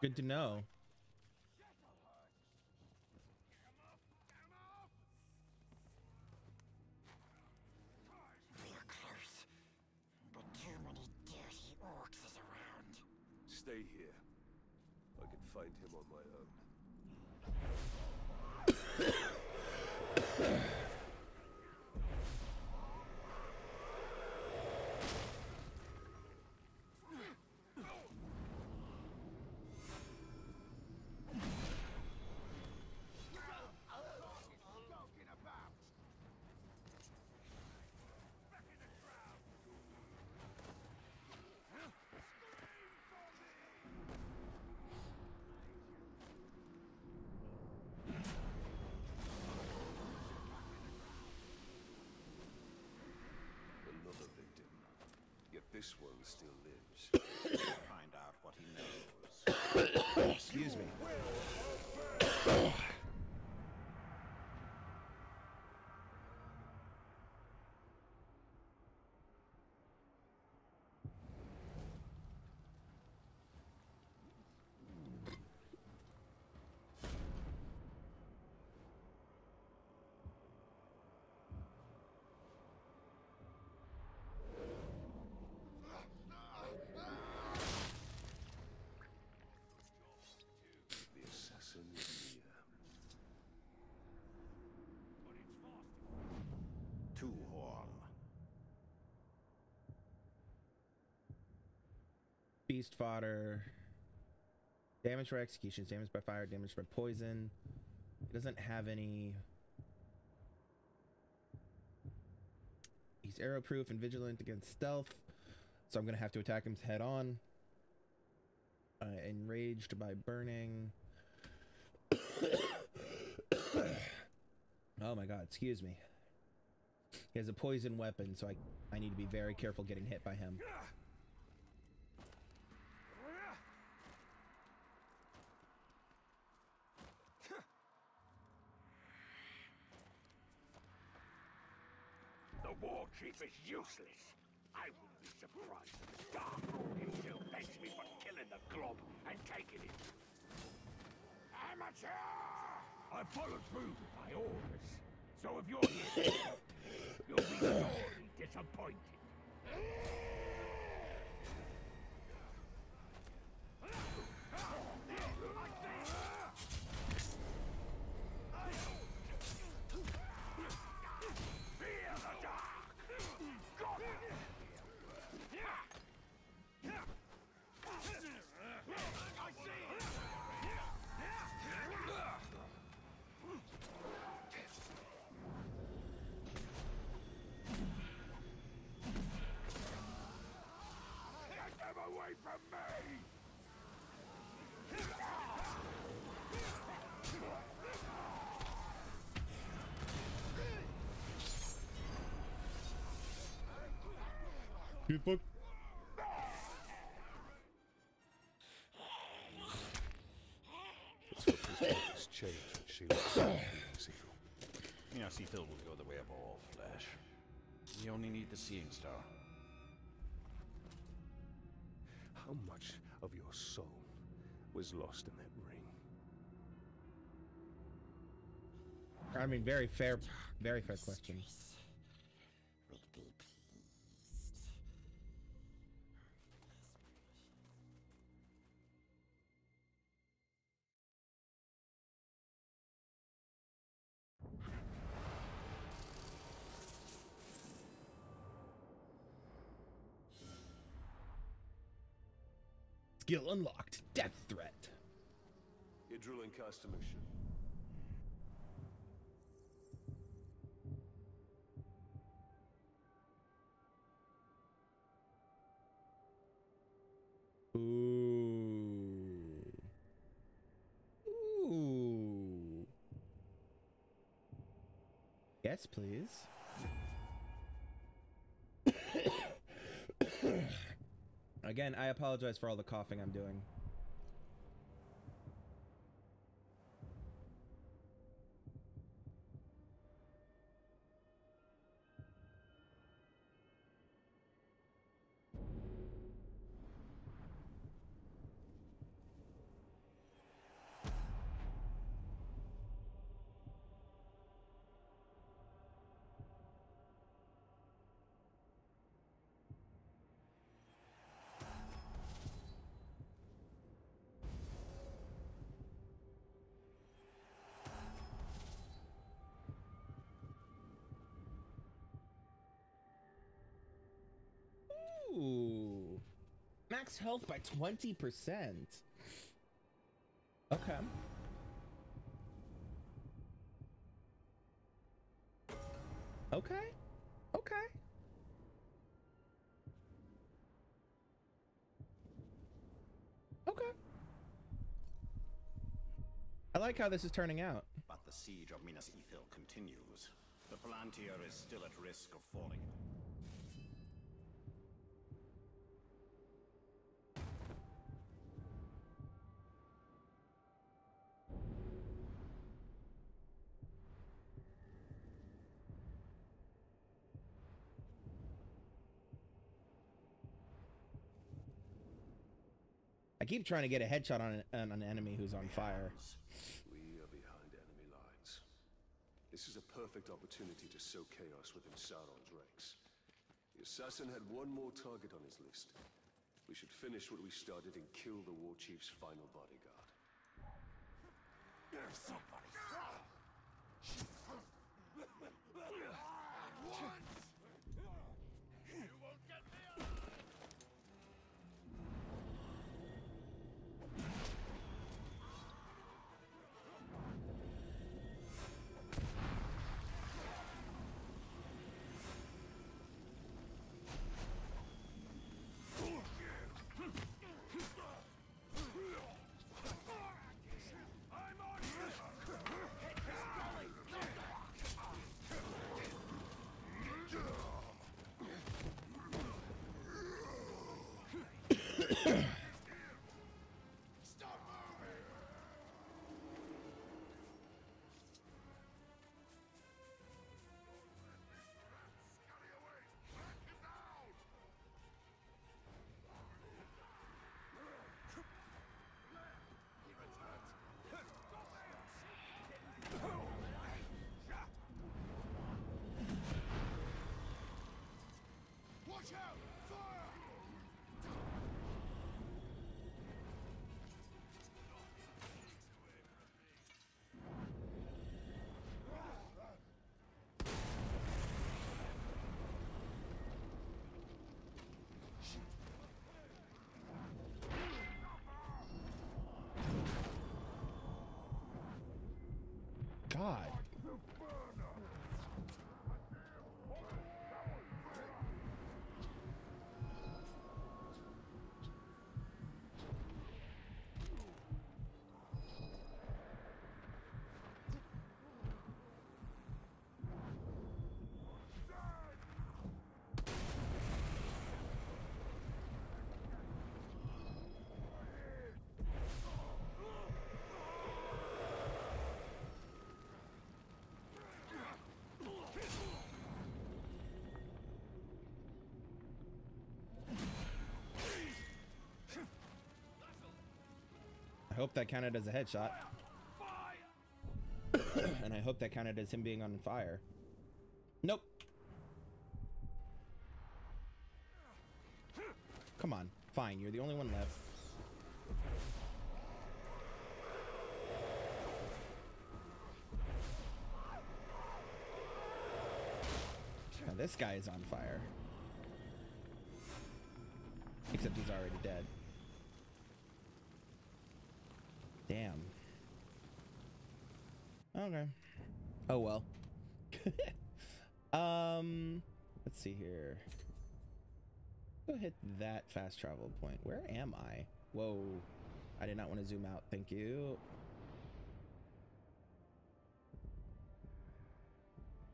Good to know. We're close, but too many dirty orcs is around. Stay here. I can find him on my own. Another victim. Yet this one still lives. Find out what he knows. Excuse me. The assassin is near. Two horn. Beast fodder. Damage for executions, damage by fire, damage by poison. It doesn't have any. He's arrow proof and vigilant against stealth, so I'm gonna have to attack him head on. Uh, enraged by burning. oh my god, excuse me. He has a poison weapon, so I, I need to be very careful getting hit by him. The is useless. I wouldn't be surprised if the Dark Lord himself thanks me for killing the glob and taking it. Amateur! I followed through with my orders. So if you're here, you'll be sorely disappointed. Good book. Let's hope his focus changed when she left Seafield. Yeah, Seafield will go the way of all flesh. You only need the Seeing Star. How much of your soul was lost in that ring? I mean, very fair, very fair question. Skill unlocked. Death threat. Idril cast a mission. Ooh. Ooh. Yes, please. Again, I apologize for all the coughing I'm doing. Max health by 20%. Okay. Okay. Okay. Okay. I like how this is turning out. But the siege of Minas Ithil continues. The Palantir is still at risk of falling. Keep trying to get a headshot on an, on an enemy who's on fire. We are behind enemy lines. This is a perfect opportunity to sow chaos within Sauron's ranks. The assassin had one more target on his list. We should finish what we started and kill the war chief's final bodyguard. There's somebody. You God. Hope that counted as a headshot. and I hope that counted as him being on fire. Nope. Come on. Fine, you're the only one left. Now this guy is on fire. Except he's already dead. Damn. Okay. Oh well. um, let's see here. Go hit that fast travel point. Where am I? Whoa. I did not want to zoom out. Thank you.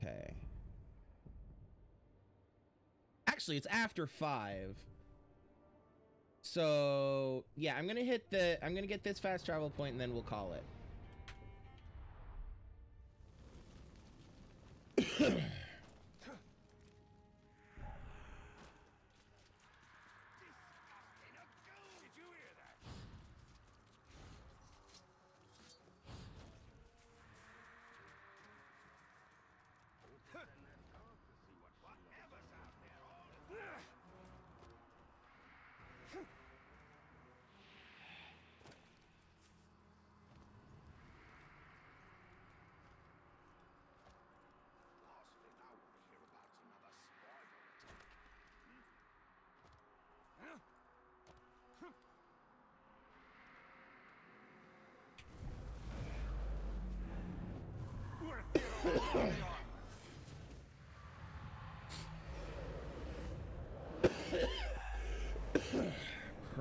Okay. Actually, it's after five. So yeah, I'm gonna hit the. I'm gonna get this fast travel point, and then we'll call it. Did you hear that? Whatever's out there, all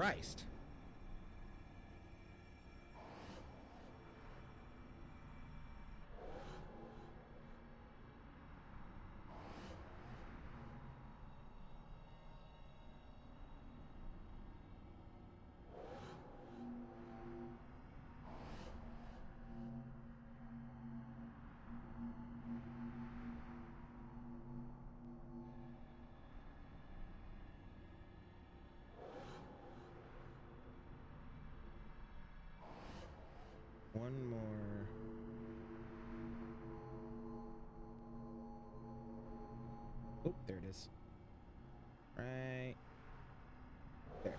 Christ. There it is. Right there.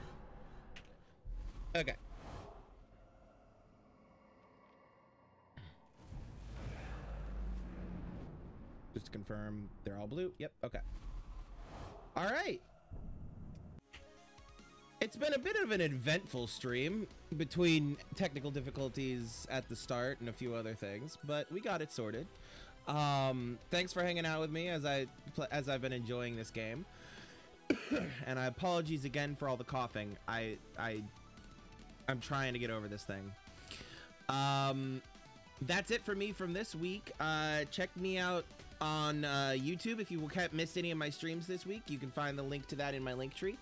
Okay. Just to confirm, they're all blue. Yep. Okay. All right. It's been a bit of an eventful stream between technical difficulties at the start and a few other things, but we got it sorted. Um, thanks for hanging out with me as I as I've been enjoying this game. and I apologies again for all the coughing. I I I'm trying to get over this thing. Um, that's it for me from this week. Uh, check me out on uh, YouTube if you missed any of my streams this week. You can find the link to that in my link tree.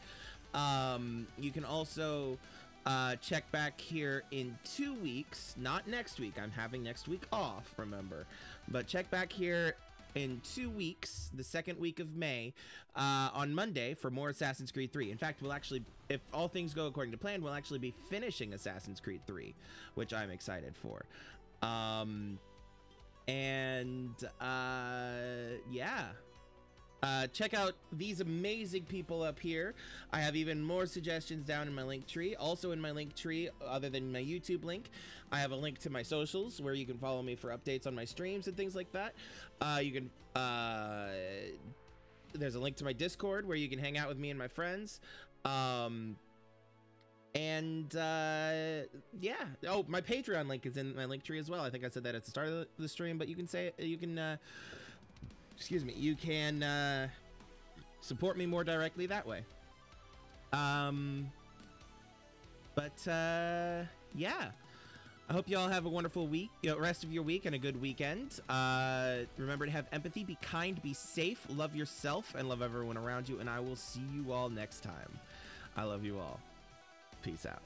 Um, you can also uh, check back here in two weeks, not next week. I'm having next week off, remember. But check back here in two weeks, the second week of May, uh, on Monday for more Assassin's Creed 3. In fact, we'll actually, if all things go according to plan, we'll actually be finishing Assassin's Creed 3, which I'm excited for. Um, and uh, yeah. Uh, check out these amazing people up here. I have even more suggestions down in my link tree. Also in my link tree, other than my YouTube link, I have a link to my socials where you can follow me for updates on my streams and things like that. Uh, you can, uh, there's a link to my Discord where you can hang out with me and my friends. Um, and uh, yeah. Oh, my Patreon link is in my link tree as well. I think I said that at the start of the, stream, but you can say you can. Uh, excuse me. You can uh, support me more directly that way. Um, but uh, yeah. I hope you all have a wonderful week, you know, rest of your week and a good weekend. Uh, remember to have empathy, be kind, be safe, love yourself, and love everyone around you. And I will see you all next time. I love you all. Peace out.